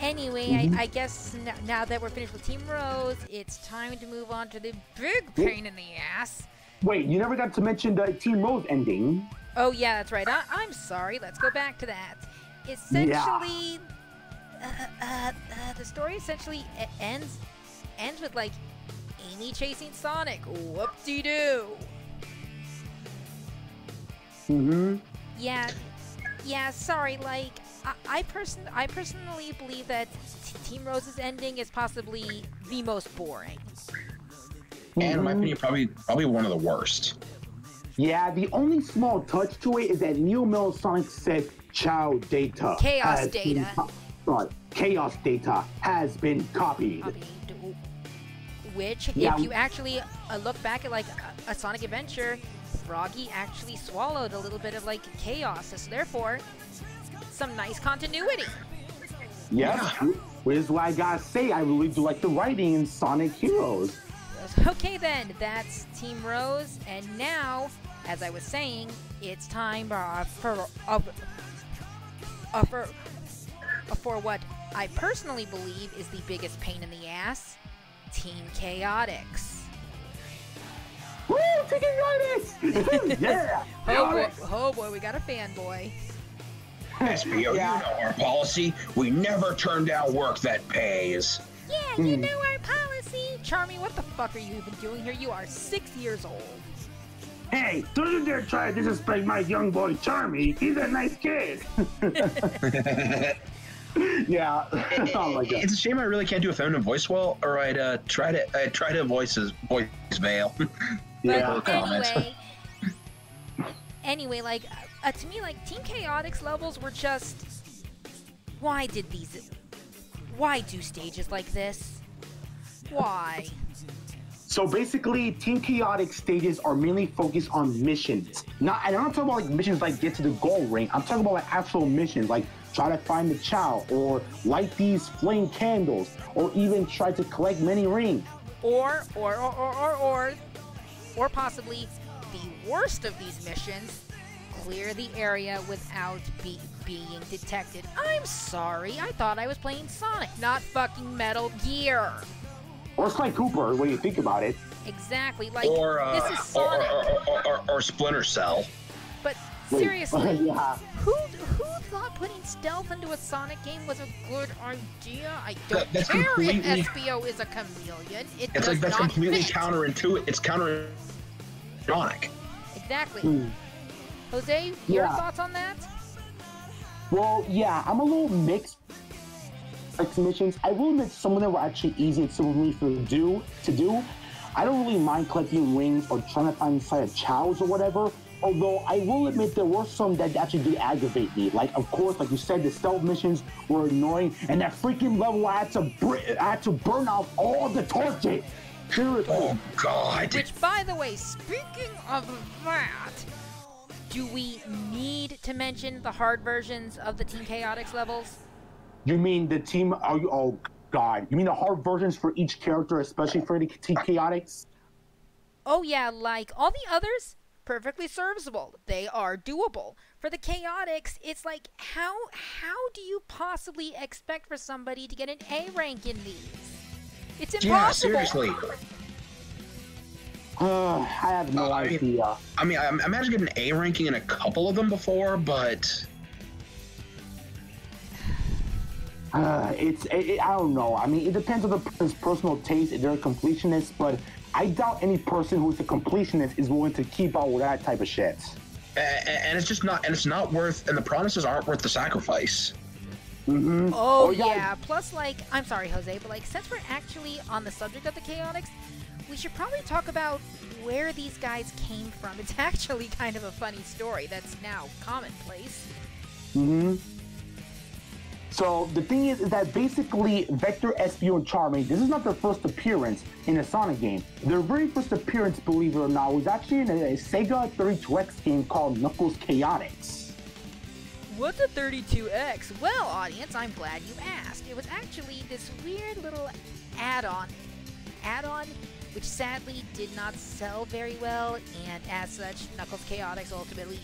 Anyway, Mhm. I, I guess n- now that we're finished with Team Rose, it's time to move on to the big pain in the ass. Wait, you never got to mention the Team Rose ending. Oh yeah, that's right. I, I'm sorry. Let's go back to that. Essentially, uh, uh, uh, the story essentially ends ends with like Amy chasing Sonic. Whoop-de-doo. Mm-hmm. Yeah, yeah. Sorry. Like I, I person I personally believe that T- Team Rose's ending is possibly the most boring. And in my opinion, probably probably one of the worst. Yeah, the only small touch to it is that Neo Metal Sonic said Chow data. Chaos has been data. co- sorry, chaos data has been copied. I mean, d- which, Yeah. if you actually uh, look back at like a, a Sonic Adventure, Froggy actually swallowed a little bit of like chaos. So therefore, some nice continuity. Yes, which is why I gotta say I really do like the writing in Sonic Heroes. Okay then, that's Team Rose, and now, as I was saying, it's time uh, for uh, uh, for for what I personally believe is the biggest pain in the ass, Team Chaotix. Woo, Chicken Goddess! yeah! Oh boy, Chaotix. oh boy, we got a fanboy. Espio, Yeah. you know our policy. We never turn down work that pays. Yeah, you Hmm. know our policy. Charmy, what the fuck are you even doing here? You are six years old. Hey, don't you dare try to disrespect my young boy Charmy. He's a nice kid. yeah. oh my god. It's a shame I really can't do a feminine voice well, or I'd uh, try to I try to voice his voice veil. Yeah. comment. anyway, anyway, like uh, to me, like Team Chaotix levels were just. Why did these? Why do stages like this? Why? So basically, Team Chaotix stages are mainly focused on missions. Not, and I'm not talking about like missions like get to the goal ring. I'm talking about like actual missions, like try to find the Chao, or light these flame candles, or even try to collect many rings. Or, or, or, or, or, or, or possibly the worst of these missions: clear the area without be- being detected. I'm sorry, I thought I was playing Sonic, not fucking Metal Gear. Or Sly Cooper, when you think about it. Exactly, like Or, uh, this is Sonic. or, or, or, or Splinter Cell. But seriously, yeah. who who thought putting stealth into a Sonic game was a good idea? I don't That- that's care completely- if Espio is a chameleon. It It's does like that's not completely fit. counterintuitive. It's counter. Sonic. Exactly. Hmm. Jose, your Yeah. thoughts on that? Well, yeah, I'm a little mixed. Like missions, I will admit some of them were actually easy and simple for me to do. To do, I don't really mind collecting rings or trying to find inside of chows or whatever. Although I will admit there were some that actually did aggravate me. Like, of course, like you said, the stealth missions were annoying, and that freaking level I had to br- I had to burn out all the torches. Seriously. Oh God. Which, by the way, speaking of that, do we need to mention the hard versions of the Team Chaotix levels? You mean the team? Oh, oh God! You mean the hard versions for each character, especially for the Team Chaotix? Oh yeah, like all the others, perfectly serviceable. They are doable. For the chaotix, it's like how how do you possibly expect for somebody to get an A rank in these? It's impossible. Yeah, impossible. seriously. Uh, I have no Uh, mean- idea. I mean, I I imagine getting an A ranking in a couple of them before, but Uh, it's it, it- I don't know. I mean, it depends on the person's personal taste if they're a completionist, but I doubt any person who's a completionist is willing to keep out with that type of shit. a- a- and it's just not, and it's not worth, and the promises aren't worth the sacrifice. Mm-hmm. Oh, Oh, yeah. yeah. Plus, like, I'm sorry, Jose, but like, since we're actually on the subject of the chaotix, we should probably talk about where these guys came from. It's actually kind of a funny story that's now commonplace. Mm-hmm. So the thing is, is that basically Vector, Espio, and Charmy, this is not their first appearance in a Sonic game. Their very first appearance, believe it or not, was actually in a, Sega 32X game called Knuckles Chaotix. What's a 32X? Well, audience, I'm glad you asked. It was actually this weird little add-on, add-on, which sadly did not sell very well, and as such, Knuckles Chaotix ultimately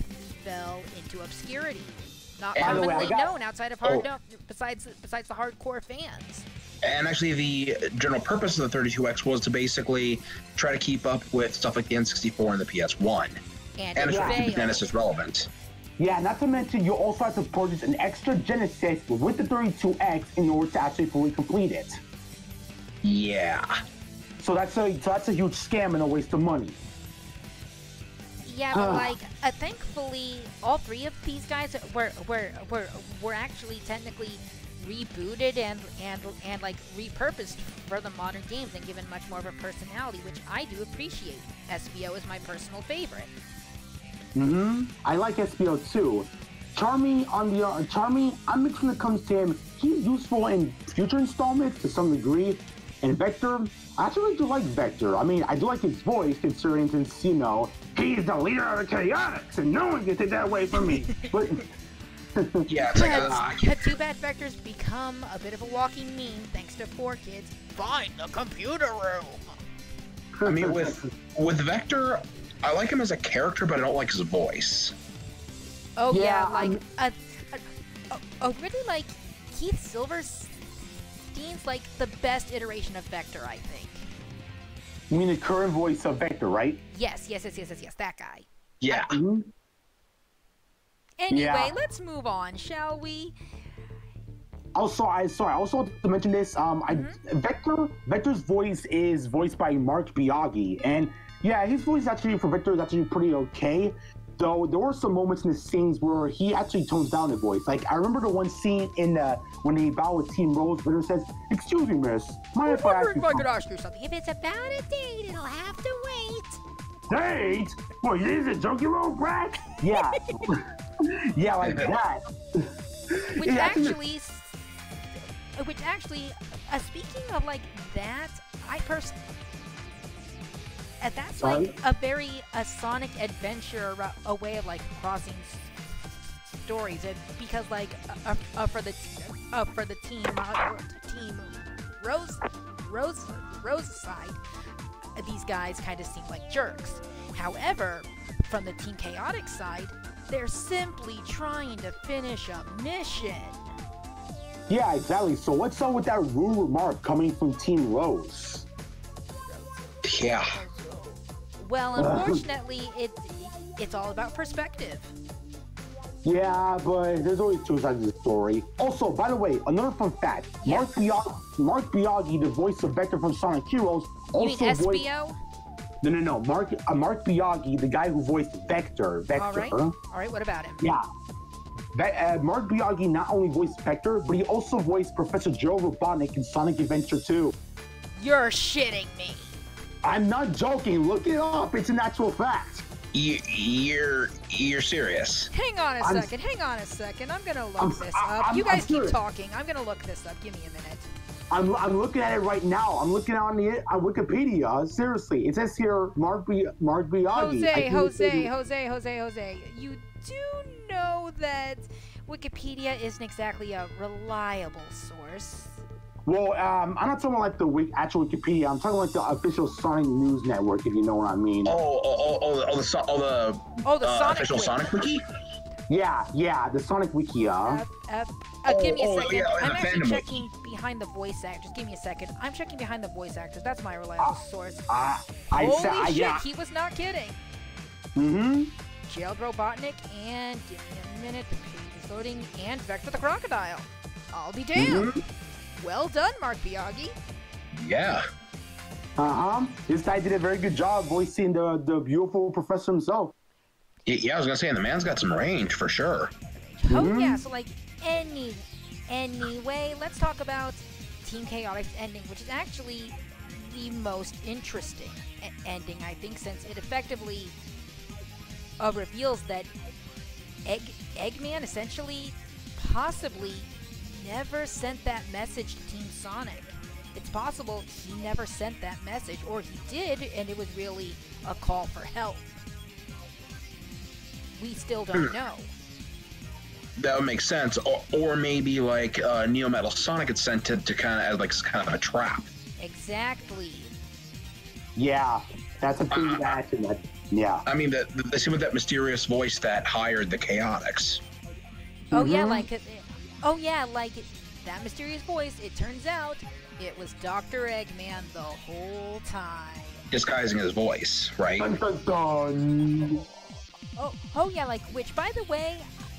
fell into obscurity. Not By the way, commonly got- known outside of hard, Oh. no, besides besides the hardcore fans. And actually, the general purpose of the 32X was to basically try to keep up with stuff like the N64 and the PS1. And, And it it's Yeah. yeah. failed. Genesis relevant. Yeah, not to mention you also have to purchase an extra Genesis with the 32X in order to actually fully complete it. Yeah. So that's a so that's a huge scam and a waste of money. Yeah, but like, uh, thankfully, all three of these guys were were were were actually technically rebooted and and and like repurposed for the modern games and given much more of a personality, which I do appreciate. Espio is my personal favorite. Mm-hmm. I like Espio too. Charmy on the uh, Charmy, I'm mixed when it comes to him. He's useful in future installments to some degree. And Vector, I actually do like Vector. I mean, I do like his voice, considering since you know he's the leader of the Chaotix, and no one can take that away from me. but Yeah, it's like, uh, But can't- too bad Vector's become a bit of a walking meme thanks to 4Kids. Find the computer room. I mean, with with Vector, I like him as a character, but I don't like his voice. Oh yeah, Yeah, like I'm- a, a, a, a really like Keith Silverstein's like the best iteration of Vector, I think. you mean the current voice of Vector, right? Yes, yes, yes, yes, yes, yes, that guy. Yeah. Mm-hmm. Anyway, Yeah. let's move on, shall we? Also, I sorry. I also want to mention this. Um, I Vector Vector's voice is voiced by Marc Biagi, and yeah, his voice actually for Vector is actually pretty okay. Though there were some moments in the scenes where he actually tones down the voice. Like I remember the one scene in the when they battle with Team Rose, Vector says, "Excuse me, Miss, mind if I ask wondering you if I could ask you something. If it's about a date, it'll have to wait. date? Well, you is a junkie little brat? Yeah. yeah, like that. Which Yeah, actually, uh, which actually, uh, speaking of like that, I personally. Uh, that's Sorry? like a very a Sonic adventure, uh, a way of like crossing s- stories, and because like uh, uh, uh, for the t- uh, for the team uh, team Rose Rose Rose side, uh, these guys kind of seem like jerks. However, from the Team Chaotix side, they're simply trying to finish a mission. Yeah, exactly. So what's up with that rude remark coming from Team Rose? Yeah. Well, unfortunately, it it's all about perspective. Yeah, but there's always two sides of the story. Also, by the way, another fun fact: Yeah. Marc Biagi, Marc Biagi, the voice of Vector from Sonic Heroes, You mean also voiced. Espio? No, no, no. Mark uh, Marc Biagi, the guy who voiced Vector. Vector. All right. All right. What about him? Yeah. Uh, Marc Biagi not only voiced Vector, but he also voiced Professor Joe Robotnik in Sonic Adventure 2. You're shitting me. I'm not joking. Look it up. It's an actual fact. You, you're you're serious. Hang on a I'm- second. Hang on a second. I'm gonna look I'm- this I- up. I'm- you guys I'm keep serious. talking. I'm gonna look this up. Give me a minute. I'm, I'm looking at it right now. I'm looking on the on Wikipedia. Seriously, it says here Mark B, Marc Biagi. I Jose, Jose, Jose, Jose, Jose. You do know that Wikipedia isn't exactly a reliable source. Well, um, I'm not talking about like the wik- actual Wikipedia. I'm talking like the official Sonic News Network, if you know what I mean. Oh, oh, oh, oh, oh the so- oh, the Oh, the uh, Sonic official Wiki. Sonic wiki. Yeah, yeah, the Sonic Wiki. Uh, Uh, uh, uh, give me a Oh, oh, second. yeah, I'm actually fandom checking behind the voice actors. Give me a second. I'm checking behind the voice actors. That's my reliable source. I, I Holy said, I, shit, yeah. he was not kidding. Mm-hmm. Gerald Robotnik and give me a minute. The page is loading. And Vector the Crocodile. I'll be damned. Mm-hmm. Well done, Marc Biagi. Yeah. Uh huh. This guy did a very good job voicing the the beautiful professor himself. Yeah, I was gonna say, and the man's got some range for sure. Oh Mhm. yeah, so like any anyway, let's talk about Team Chaotic's ending, which is actually the most interesting e- ending I think since it effectively uh, reveals that Egg Eggman essentially possibly never sent that message to Team Sonic. It's possible he never sent that message, or he did, and it was really a call for help. We still don't know. That would make sense. Or, or maybe like uh, Neo Metal Sonic had sent it to kind of as like kind of a trap. Exactly. Yeah, that's a pretty Uh, bad thing. That, yeah. I mean, the, the same with that mysterious voice that hired the Chaotix. Oh yeah, Mhm. like it, oh yeah, like it, that mysterious voice. It turns out it was Dr. Eggman the whole time. disguising his voice, right? Dun, dun, dun. Oh, oh yeah, like which by the way,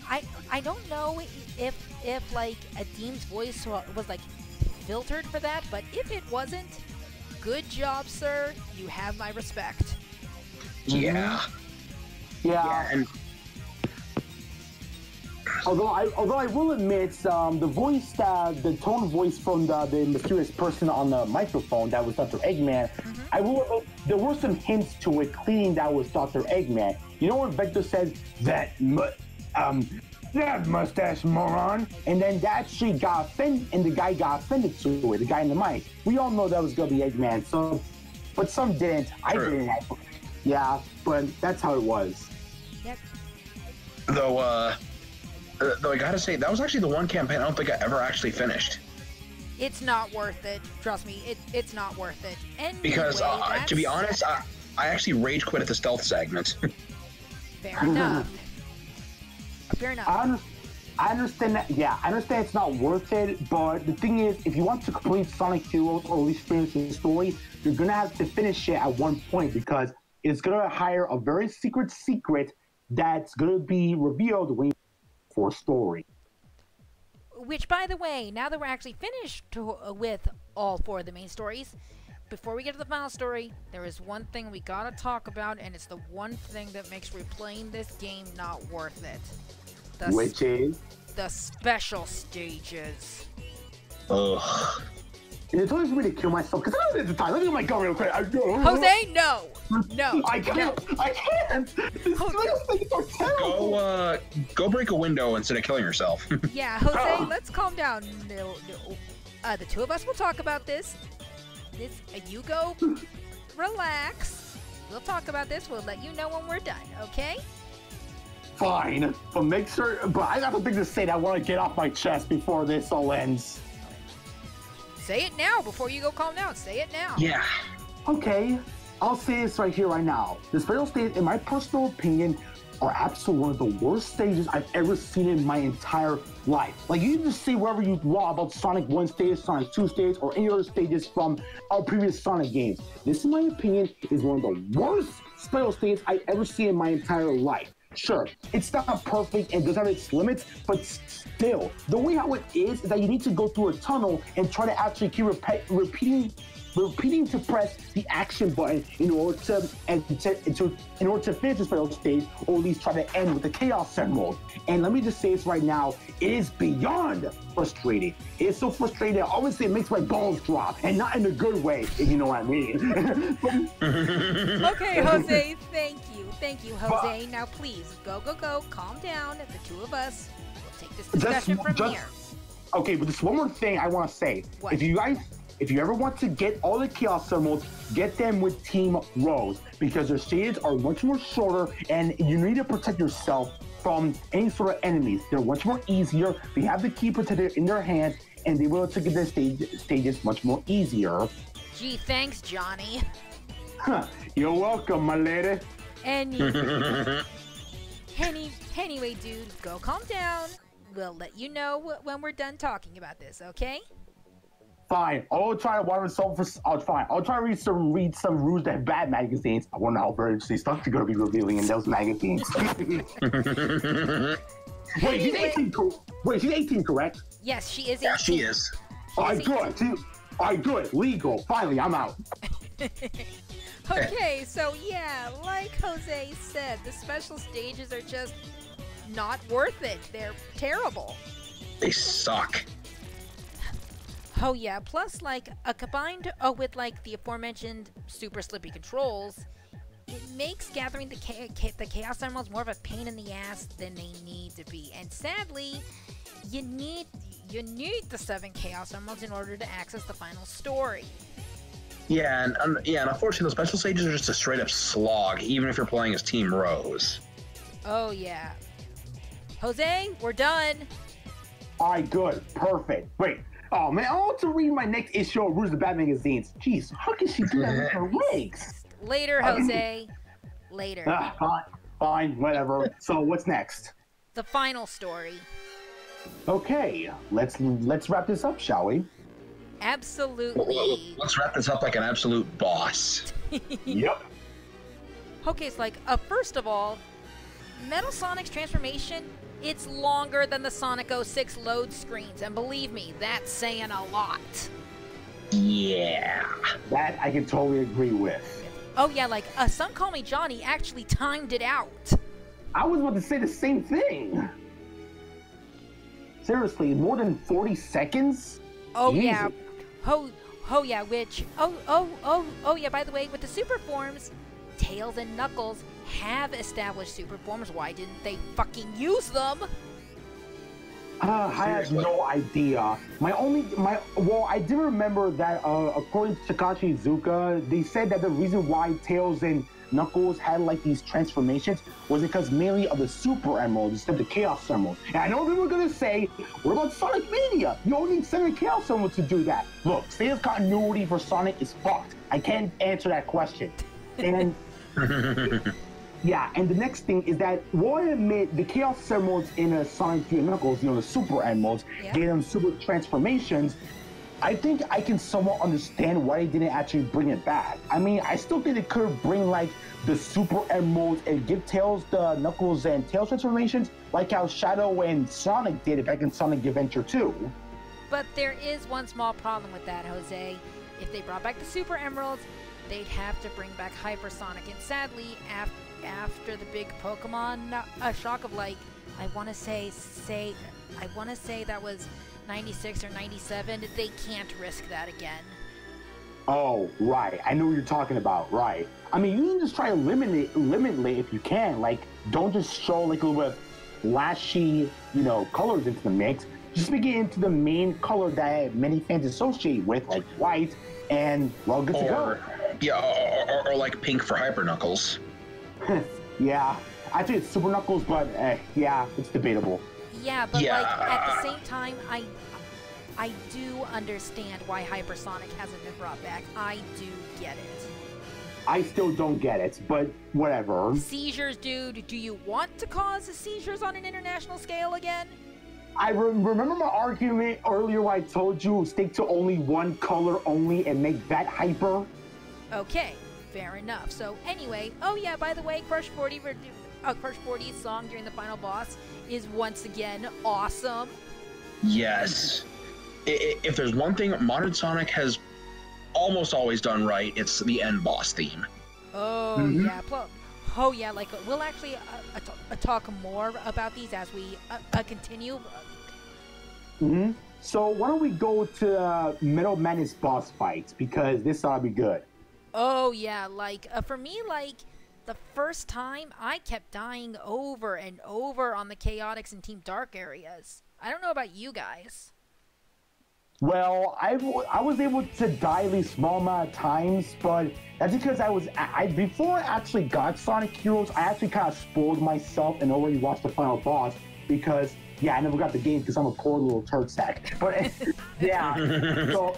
I I don't know if if like a Deem's voice was like filtered for that, but if it wasn't, good job, sir. You have my respect. Yeah. Yeah. Yeah, and Although I, although I will admit, um, the voice, that the tone voice from the, the mysterious person on the microphone that was Dr. Eggman, I will admit, there were some hints to it, cleaning that was Dr. Eggman. You know when Vector says that, mu- um, that mustache moron, and then that actually got offended, and the guy got offended to it, the guy in the mic. We all know that was gonna be Eggman, so, but some didn't. I True. didn't. Yeah, but that's how it was. Yep. though, uh, uh, though I gotta say that was actually the one campaign I don't think I ever actually finished It's not worth it. Trust me, it it's not worth it. Anyway, because, uh, to be honest, I, I actually rage quit at the stealth segment. fair enough. Fair enough. I, under- I understand that. Yeah, I understand it's not worth it. But the thing is, if you want to complete Sonic Heroes or at least finish the story, you're gonna have to finish it at one point because it's gonna hire a very secret secret that's gonna be revealed when you for story. Which, by the way, now that we're actually finished to, uh, with all four of the main stories, before we get to the final story, there is one thing we gotta talk about, and it's the one thing that makes replaying this game not worth it. The, s- Which is the special stages. Ugh. Is it time for me to kill myself? Because I don't have the time. Let me get my gun real quick. I, Jose, no, no. I can't. I can't. These Jose. little things are terrible. Go, uh, go break a window instead of killing yourself. Yeah, Jose, let's calm down. No, no. Uh, the two of us will talk about this. This, uh, you go, relax. We'll talk about this. We'll let you know when we're done. Okay? Fine, but make sure. But I got something to say that I want to get off my chest before this all ends. Say it now before you go calm down. Say it now. yeah. Okay, I'll say this right here, right now. The Special Stage, in my personal opinion, are absolutely one of the worst stages I've ever seen in my entire life. Like, you can just say wherever you want about Sonic 1 stage, Sonic 2 stage, or any other stages from our previous Sonic games. This, in my opinion, is one of the worst Special stages I've ever seen in my entire life. Sure, it's not perfect and does have its limits, but still, the way how it is is that you need to go through a tunnel and try to actually keep repe- repeating repeating to press the action button in order to, and to, and to in order to finish this final stage, or at least try to end with the chaos emerald. And let me just say this right now: it is beyond frustrating. It is so frustrating. Obviously, it makes my balls drop, and not in a good way, if you know what I mean. Okay, Jose, thank you. Thank you, Jose. Now, please, go, go, go. Calm down. The two of us will take this discussion from just- here. Okay, but just one more thing I want to say. What? If you guys, if you ever want to get all the Chaos Emeralds, get them with Team Rose because their stages are much more shorter and you need to protect yourself from any sort of enemies. They're much more easier. They have the key protector in their hand and they will to get their stage, stages much more easier. Gee, thanks, Johnny. Huh. You're welcome, my lady. Any, any, anyway, dude, go calm down. We'll let you know when we're done talking about this, okay? Fine. I'll try to water some for. I'll try. I'll try to read some read some Rouge the Bat magazines. I wonder how very interesting stuff you're gonna be revealing in those magazines. Wait, she's 18. co- Wait, she's 18, correct? Yes, she is. yeah, 18. she is. All right, good. See, all right, good. Legal. Finally, I'm out. Okay, so yeah, like Jose said, the special stages are just not worth it. They're terrible. They suck. Oh yeah, plus like a combined oh with like the aforementioned super slippy controls, it makes gathering the cha- cha- the chaos emeralds more of a pain in the ass than they need to be. And sadly, you need you need the seven chaos emeralds in order to access the final story. Yeah, and um, yeah, and unfortunately, the special stages are just a straight up slog, even if you're playing as Team Rose. Oh yeah. Jose, we're done. All right, good. Perfect. Wait. Oh man, I want to read my next issue of Rouge the Bat magazines. Jeez, how can she do that with her legs? Later, Jose. Later. Ah, fine, fine, whatever. So what's next? The final story. Okay, let's let's wrap this up, shall we? Absolutely. Let's wrap this up like an absolute boss. Yep. Okay, it's like, uh, first of all, Metal Sonic's transformation, it's longer than the Sonic 06 load screens, and believe me, that's saying a lot. Yeah. That I can totally agree with. Oh yeah, like, uh, Some Call Me Johnny actually timed it out. I was about to say the same thing. Seriously, more than 40 seconds? Oh yeah. Jesus. Oh, oh yeah, which, oh, oh, oh, oh yeah, by the way, with the super forms, Tails and Knuckles have established super forms. Why didn't they fucking use them? Uh, I have no idea. My only, my, well, I do remember that, uh, according to Takashi Iizuka, they said that the reason why Tails and Knuckles had like these transformations was it because mainly of the Super Emeralds instead of the Chaos Emeralds. And I know people are gonna say, what about Sonic Mania? You only need seven Chaos Emeralds to do that. Look, Sega's continuity for Sonic is fucked. I can't answer that question. And Yeah, and the next thing is that while I admit the Chaos Emeralds in a Sonic 3 and Knuckles, you know, the Super Emeralds, Yeah. gave them super transformations, I think I can somewhat understand why they didn't actually bring it back. I mean, I still think they could bring like the Super Emeralds and give Tails the Knuckles and Tails transformations, like how Shadow and Sonic did it back in Sonic Adventure 2. But there is one small problem with that, Jose. If they brought back the Super Emeralds, they'd have to bring back Hypersonic. And sadly, af- after the big Pokemon no- uh, shock of like, I want to say, say, I want to say that was 96 or 97, they can't risk that again. Oh, right. I know what you're talking about. Right. I mean, you can just try to limit it, limit it if you can. Like, don't just show like a little bit of flashy, you know, colors into the mix. Just make it into the main color that many fans associate with, like white, and well, good to go. yeah, or, or, or like pink for Hyper Knuckles. yeah. I think it's Super Knuckles, but uh, yeah, it's debatable. Yeah, but like at the same time, I I do understand why Hypersonic hasn't been brought back. I do get it. I still don't get it, but whatever. Seizures, dude. Do you want to cause seizures on an international scale again? I re- remember my argument earlier where I told you stick to only one color only and make that hyper. Okay, fair enough. So anyway, oh yeah, by the way, Crush 40, ver- uh, Crush 40's song during the final boss is once again awesome. Yes. I- I- If there's one thing Modern Sonic has almost always done right, it's the end boss theme. Oh Mhm. yeah, pl- oh yeah. Like uh, we'll actually uh, uh, uh, talk more about these as we uh, uh, continue. hmm So why don't we go to uh, Metal Madness boss fights because this ought to be good. Oh yeah, like uh, for me, like the first time I kept dying over and over on the Chaotix and Team Dark areas. I don't know about you guys. Well, I, w- I was able to die at least small amount of times, but that's because I was I, I before I actually got Sonic Heroes, I actually kind of spoiled myself and already watched the final boss because yeah, I never got the game because I'm a poor little turd sack. But yeah, so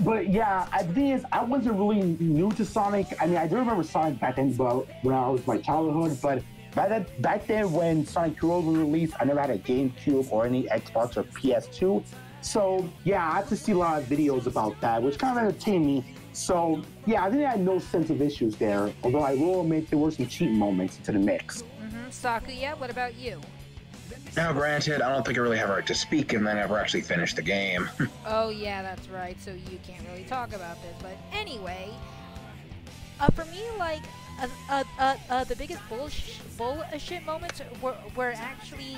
but yeah, I, the thing is, I wasn't really new to Sonic. I mean, I do remember Sonic back then, but when I was my childhood. But back then, back then when Sonic Heroes was released, I never had a GameCube or any Xbox or PS2. So yeah, I had to see a lot of videos about that, which kind of entertained me. So yeah, I think I had no sense of issues there. Although I will admit there were some cheat moments into the mix. Mm-hmm. Sakuya, what about you? Now, granted, I don't think I really have a right to speak and then ever actually finish the game. Oh yeah, that's right. So you can't really talk about this, but anyway, uh, for me, like uh, uh, uh, uh, the biggest bullsh- bullshit moments were, were actually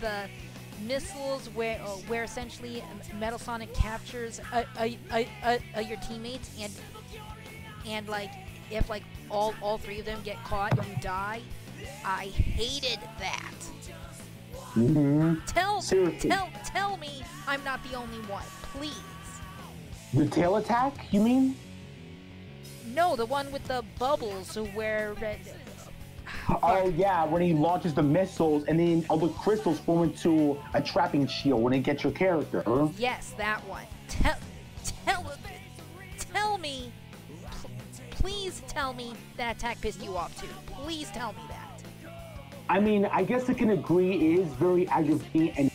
the missiles where uh, where essentially Metal Sonic captures your teammates and and like if like all all three of them get caught, you die. I hated that. Hmm Tell Seriously. tell tell me I'm not the only one, please. The tail attack, you mean? No, the one with the bubbles where red. Oh yeah, when he launches the missiles and then all the crystals form into a trapping shield when it gets your character. Yes, that one. Tell, tell, tell me. Please tell me that attack pissed you off too. Please tell me that. I mean, I guess I can agree it is very aggravating and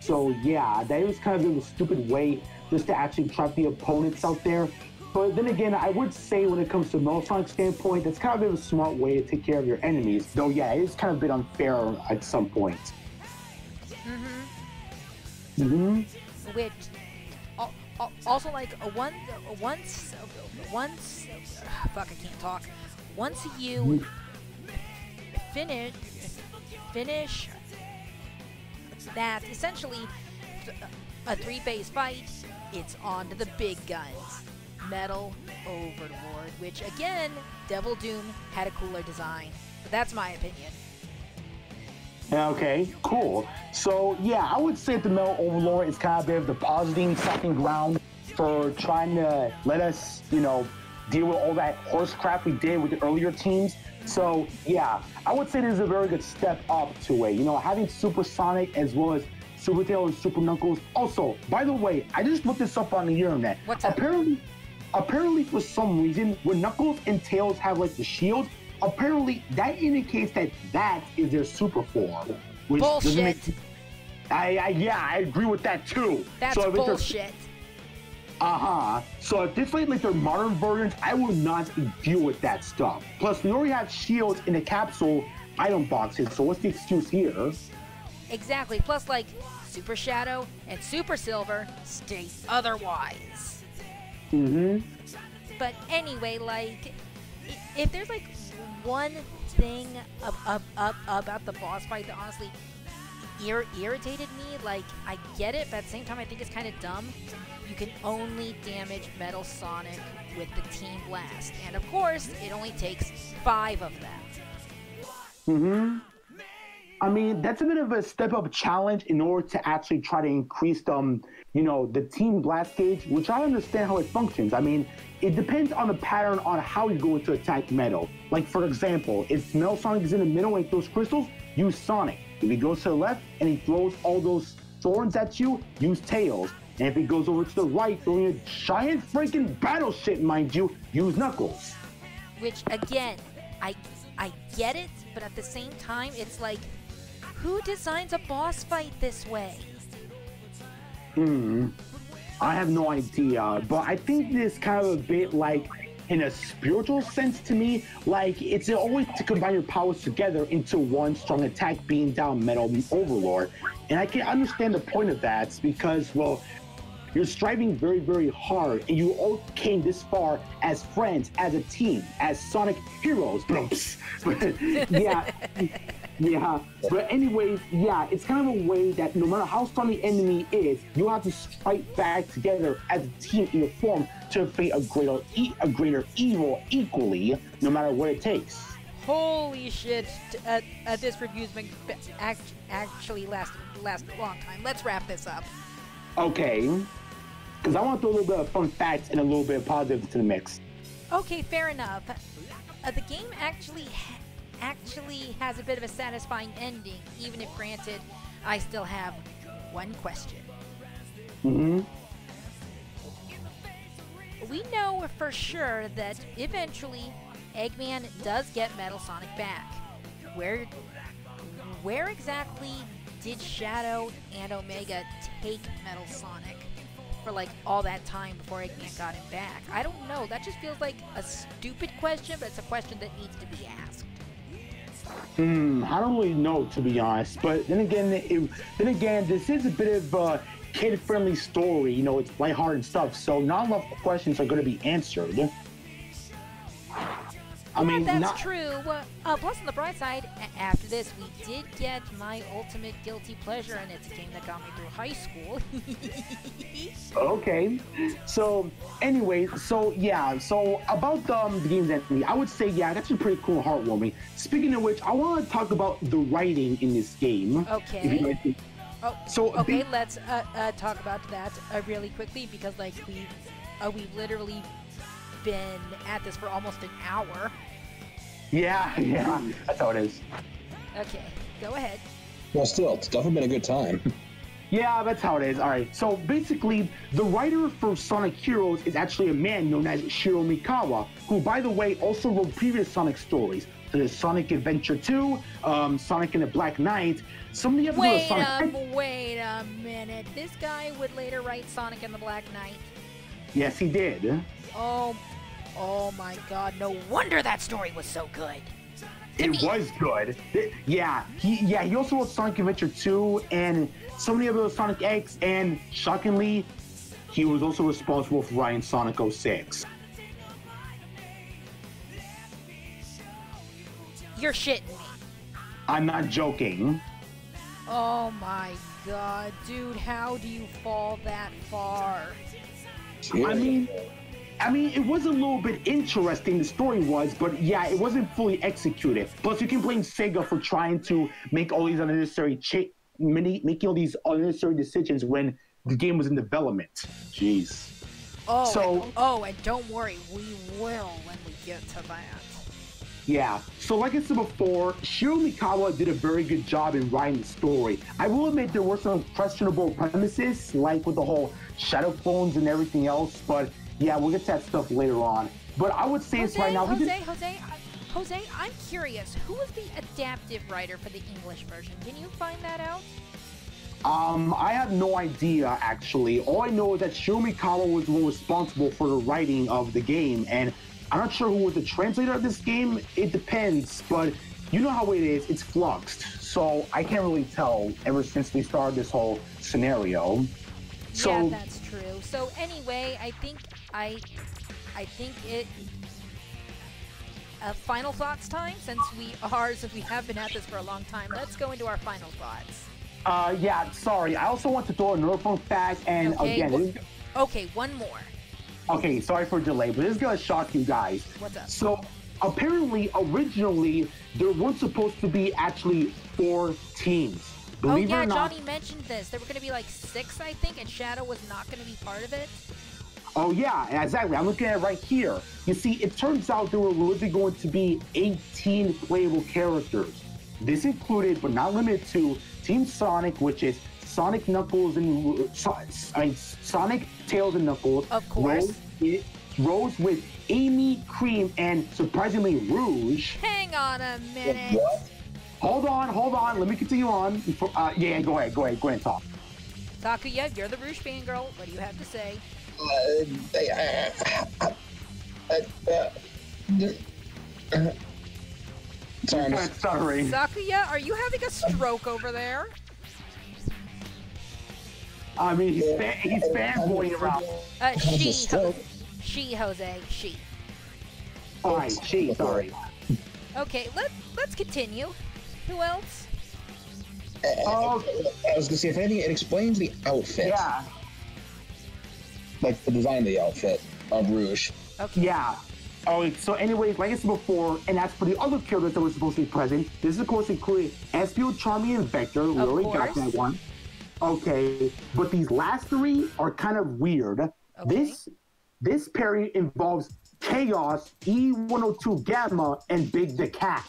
so yeah, that is kind of a stupid way just to actually trap the opponents out there. But then again, I would say when it comes to Metal standpoint, that's kind of a smart way to take care of your enemies. Though yeah, it is kind of a bit unfair at some point. Mm-hmm. Mm-hmm. Which, al- al- also like one, once, once, uh, fuck, I can't talk. Once you finish, finish that essentially a three-phase fight, it's on to the big guns. Metal Overlord, which again, Devil Doom had a cooler design. But that's my opinion. Okay, cool. So yeah, I would say the Metal Overlord is kind of the positive second ground for trying to let us, you know, deal with all that horse crap we did with the earlier teams. So yeah, I would say this is a very good step up to it. You know, having Super Sonic as well as Super Tail and Super Knuckles. Also, by the way, I just looked this up on the internet. What's that? apparently apparently for some reason when Knuckles and Tails have like the shield, apparently that indicates that that is their super form. Which doesn't Bullshit. make- I, I yeah, I agree with that too. That's so if it's their- bullshit. Uh-huh. So if this like, like their modern versions, I will not deal with that stuff. Plus, we already have shields in the capsule item boxes, so what's the excuse here? Exactly. Plus, like, Super Shadow and Super Silver state otherwise. Mm-hmm. But anyway, like, if there's like one thing ab- ab- ab- about the boss fight that honestly ir- irritated me. Like, I get it, but at the same time, I think it's kind of dumb. You can only damage Metal Sonic with the Team Blast. And of course, it only takes five of them. Mm-hmm. I mean, that's a bit of a step up challenge in order to actually try to increase um, you know, the team blast gauge, which I understand how it functions. I mean, it depends on the pattern on how you're going to attack Metal. Like for example, if Metal Sonic is in the middle and throws crystals, use Sonic. If he goes to the left and he throws all those thorns at you, use Tails. And if he goes over to the right, throwing a giant freaking battleship, mind you, use Knuckles. Which again, I I get it, but at the same time, it's like, who designs a boss fight this way? Hmm. I have no idea, but I think this kind of a bit like in a spiritual sense to me, like it's always to combine your powers together into one strong attack, being down Metal the Overlord. And I can understand the point of that because, well, you're striving very, very hard, and you all came this far as friends, as a team, as Sonic heroes. Yeah, yeah. But anyways, yeah, it's kind of a way that no matter how strong the enemy is, you have to fight back together as a team in a form to defeat a greater, e- a greater evil equally, no matter what it takes. Holy shit! Uh, uh, this review's been act- actually last last a long time. Let's wrap this up. Okay because I want to throw a little bit of fun facts and a little bit of positive to the mix. Okay, fair enough. Uh, the game actually actually has a bit of a satisfying ending, even if granted, I still have one question. Mm-hmm. We know for sure that eventually Eggman does get Metal Sonic back. Where where exactly did Shadow and Omega take Metal Sonic? for like all that time before Eggman got him back? I don't know. That just feels like a stupid question, but it's a question that needs to be asked. Hmm, I don't really know to be honest. But then again, it, then again, this is a bit of a kid-friendly story. You know, it's lighthearted stuff, so not enough questions are going to be answered. I mean, that's not... true. Uh, plus, on the bright side, after this, we did get my ultimate guilty pleasure, and it's a game that got me through high school. okay. So, anyway, so yeah, so about um, the game's ending, I would say, yeah, that's a pretty cool heartwarming. Speaking of which, I want to talk about the writing in this game. Okay. Oh, so okay, be- let's uh, uh, talk about that uh, really quickly because like we uh, we literally been at this for almost an hour. Yeah, yeah, that's how it is. Okay, go ahead. Well, still, it's definitely been a good time. Yeah, that's how it is. All right. So basically, the writer for Sonic Heroes is actually a man known as Shiro Maekawa, who, by the way, also wrote previous Sonic stories. There's Sonic Adventure 2, um, Sonic and the Black Knight. Some of the episodes wait Sonic. A, wait a minute. This guy would later write Sonic and the Black Knight. Yes, he did. Oh Oh my god, no wonder that story was so good. To it me. was good. It, yeah, he yeah he also wrote Sonic Adventure 2 and so many other Sonic X, and shockingly, he was also responsible for writing Sonic 06. You're shitting me. I'm not joking. Oh my god, dude, how do you fall that far? I mean, I mean, it was a little bit interesting, the story was, but yeah, it wasn't fully executed. Plus, you can blame Sega for trying to make all these unnecessary, cha- many, making all these unnecessary decisions when the game was in development. Jeez. Oh, so, and, oh, and don't worry, we will when we get to that. Yeah. So, like I said before, Shiro Maekawa did a very good job in writing the story. I will admit there were some questionable premises, like with the whole shadow clones and everything else, but yeah, we'll get to that stuff later on. But I would say Jose, right now. Jose, just... Jose, Jose, I'm curious. Who was the adaptive writer for the English version? Can you find that out? Um, I have no idea actually. All I know is that Shiro Maekawa was responsible for the writing of the game, and I'm not sure who was the translator of this game. It depends, but you know how it is. It's fluxed, so I can't really tell ever since they started this whole scenario. So, yeah, that's true. So anyway, I think I, I think it. Uh, final thoughts time, since we are, since we have been at this for a long time. Let's go into our final thoughts. Uh, yeah, sorry. I also want to throw another fun fact, and Okay, again, Okay, one more. Okay, sorry for delay, but this is gonna shock you guys. What's up? So apparently, originally there weren't supposed to be actually four teams. Oh yeah, it or not. Johnny mentioned this. There were going to be like six, I think, and Shadow was not going to be part of it. Oh yeah, exactly. I'm looking at it right here. You see, it turns out there were originally going to be 18 playable characters. This included, but not limited to, Team Sonic, which is Sonic, Knuckles, and so- I mean, Sonic, Tails, and Knuckles. Of course. Rose, it- Rose with Amy, Cream, and surprisingly Rouge. Hang on a minute. Hold on, hold on. Let me continue on. Before, uh, yeah, yeah, go ahead, go ahead, go ahead and talk. Takuya, you're the Rouge fangirl. What do you have to say? Sorry, I'm Uh, sorry. Sakuya, are you having a stroke over there? I mean, he's, fan, he's fanboying around. Uh, she, Ho- she, Jose, she. All right, she, sorry. Okay, let let's continue. Who else? Oh, I was gonna say, if anything, it explains the outfit, yeah, like the design of the outfit of Rouge. Okay. yeah. Oh, so anyways, like I said before, and that's for the other characters that were supposed to be present. This, of course, included Espio, Charmy, and Vector. We Of already got course. that one. Okay, but these last three are kind of weird. This this pairing involves Chaos, E102 Gamma, and Big the Cat.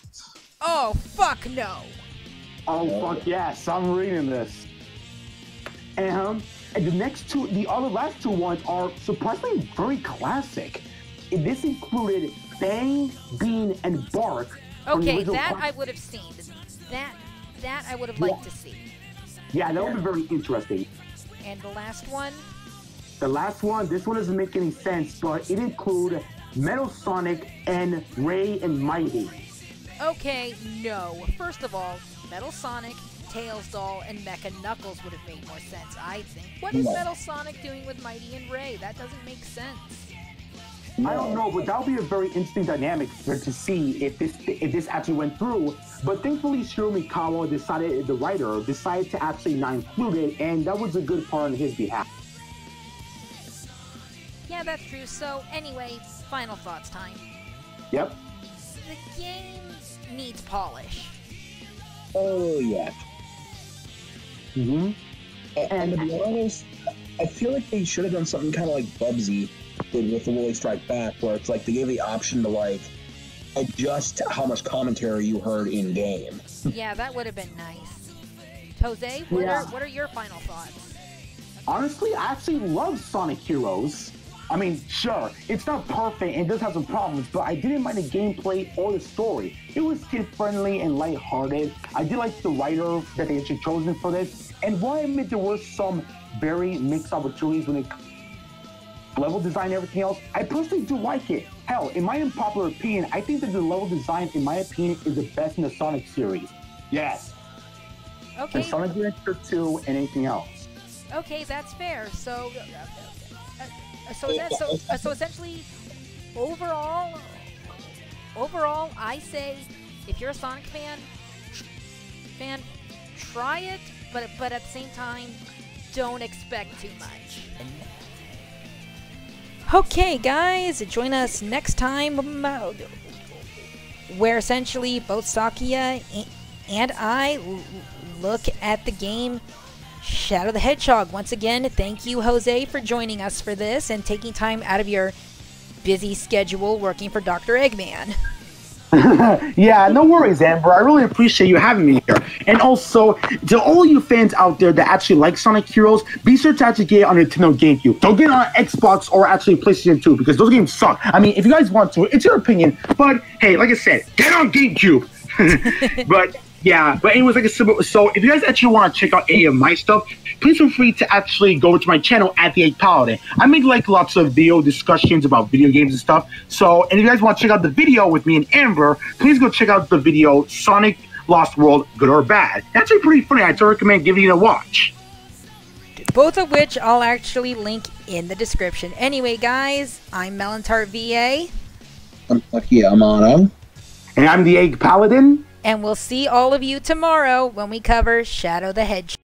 Oh fuck no. Oh fuck yes, I'm reading this. And um, and the next two, the other last two ones are surprisingly very classic. And This included Fang, Bean, and Bark. Okay, that cla- I would have seen. That that I would have liked to see. Yeah, that would be very interesting. And the last one. The last one, this one doesn't make any sense, but it include Metal Sonic and Ray and Mighty. Okay, no. First of all, Metal Sonic, Tails Doll, and Mecha Knuckles would have made more sense, I think. What is. Metal Sonic doing with Mighty and Ray? That doesn't make sense. I don't know, but that would be a very interesting dynamic for, to see if this if this actually went through. But thankfully, Shiro Maekawa decided, the writer decided to actually not include it, and that was a good part on his behalf. Yeah, that's true. So, anyway, final thoughts time. Yep. The game needs polish. Oh yeah. hmm And to be honest, I feel like they should have done something kind of like Bubsy did with the Woolies Strike Back, where it's like they gave the option to like adjust how much commentary you heard in game. yeah, that would have been nice. Jose, what Yeah. are what are your final thoughts? Honestly, I actually love Sonic Heroes. I mean, sure, it's not perfect and it does have some problems, but I didn't mind the gameplay or the story. It was kid friendly and lighthearted. I did like the writer that they actually chosen for this. And while I admit there were some very mixed opportunities when it level design everything else, I personally do like it. Hell, in my unpopular opinion, I think that the level design, in my opinion, is the best in the Sonic series. Yes, Okay, and Sonic Adventure 2 and anything else. okay, that's fair. So, uh, uh, so that so uh, so essentially, overall, overall, I say, if you're a Sonic fan, fan, try it, but but at the same time, don't expect too much. Okay, guys, join us next time, where essentially both Sakia and I look at the game Shadow the Hedgehog. Once again, thank you, Jose, for joining us for this and taking time out of your busy schedule working for Dr. Eggman. yeah, no worries, Amber. I really appreciate you having me here. And also, to all you fans out there that actually like Sonic Heroes, be sure to actually get it on Nintendo GameCube. Don't get it on Xbox or actually PlayStation 2 because those games suck. I mean, if you guys want to, it's your opinion. But hey, like I said, get on GameCube. but yeah, but anyways, like a said, so if you guys actually want to check out any of my stuff, please feel free to actually go to my channel at the Egg Paladin. I make like lots of video discussions about video games and stuff. So, and if you guys want to check out the video with me and Amber, please go check out the video Sonic Lost World, Good or Bad. That's actually pretty funny. I'd recommend giving it a watch. Both of which I'll actually link in the description. Anyway, guys, I'm Melon Tart VA, I'm lucky Amano. And I'm the Egg Paladin. And we'll see all of you tomorrow when we cover Shadow the Hedgehog.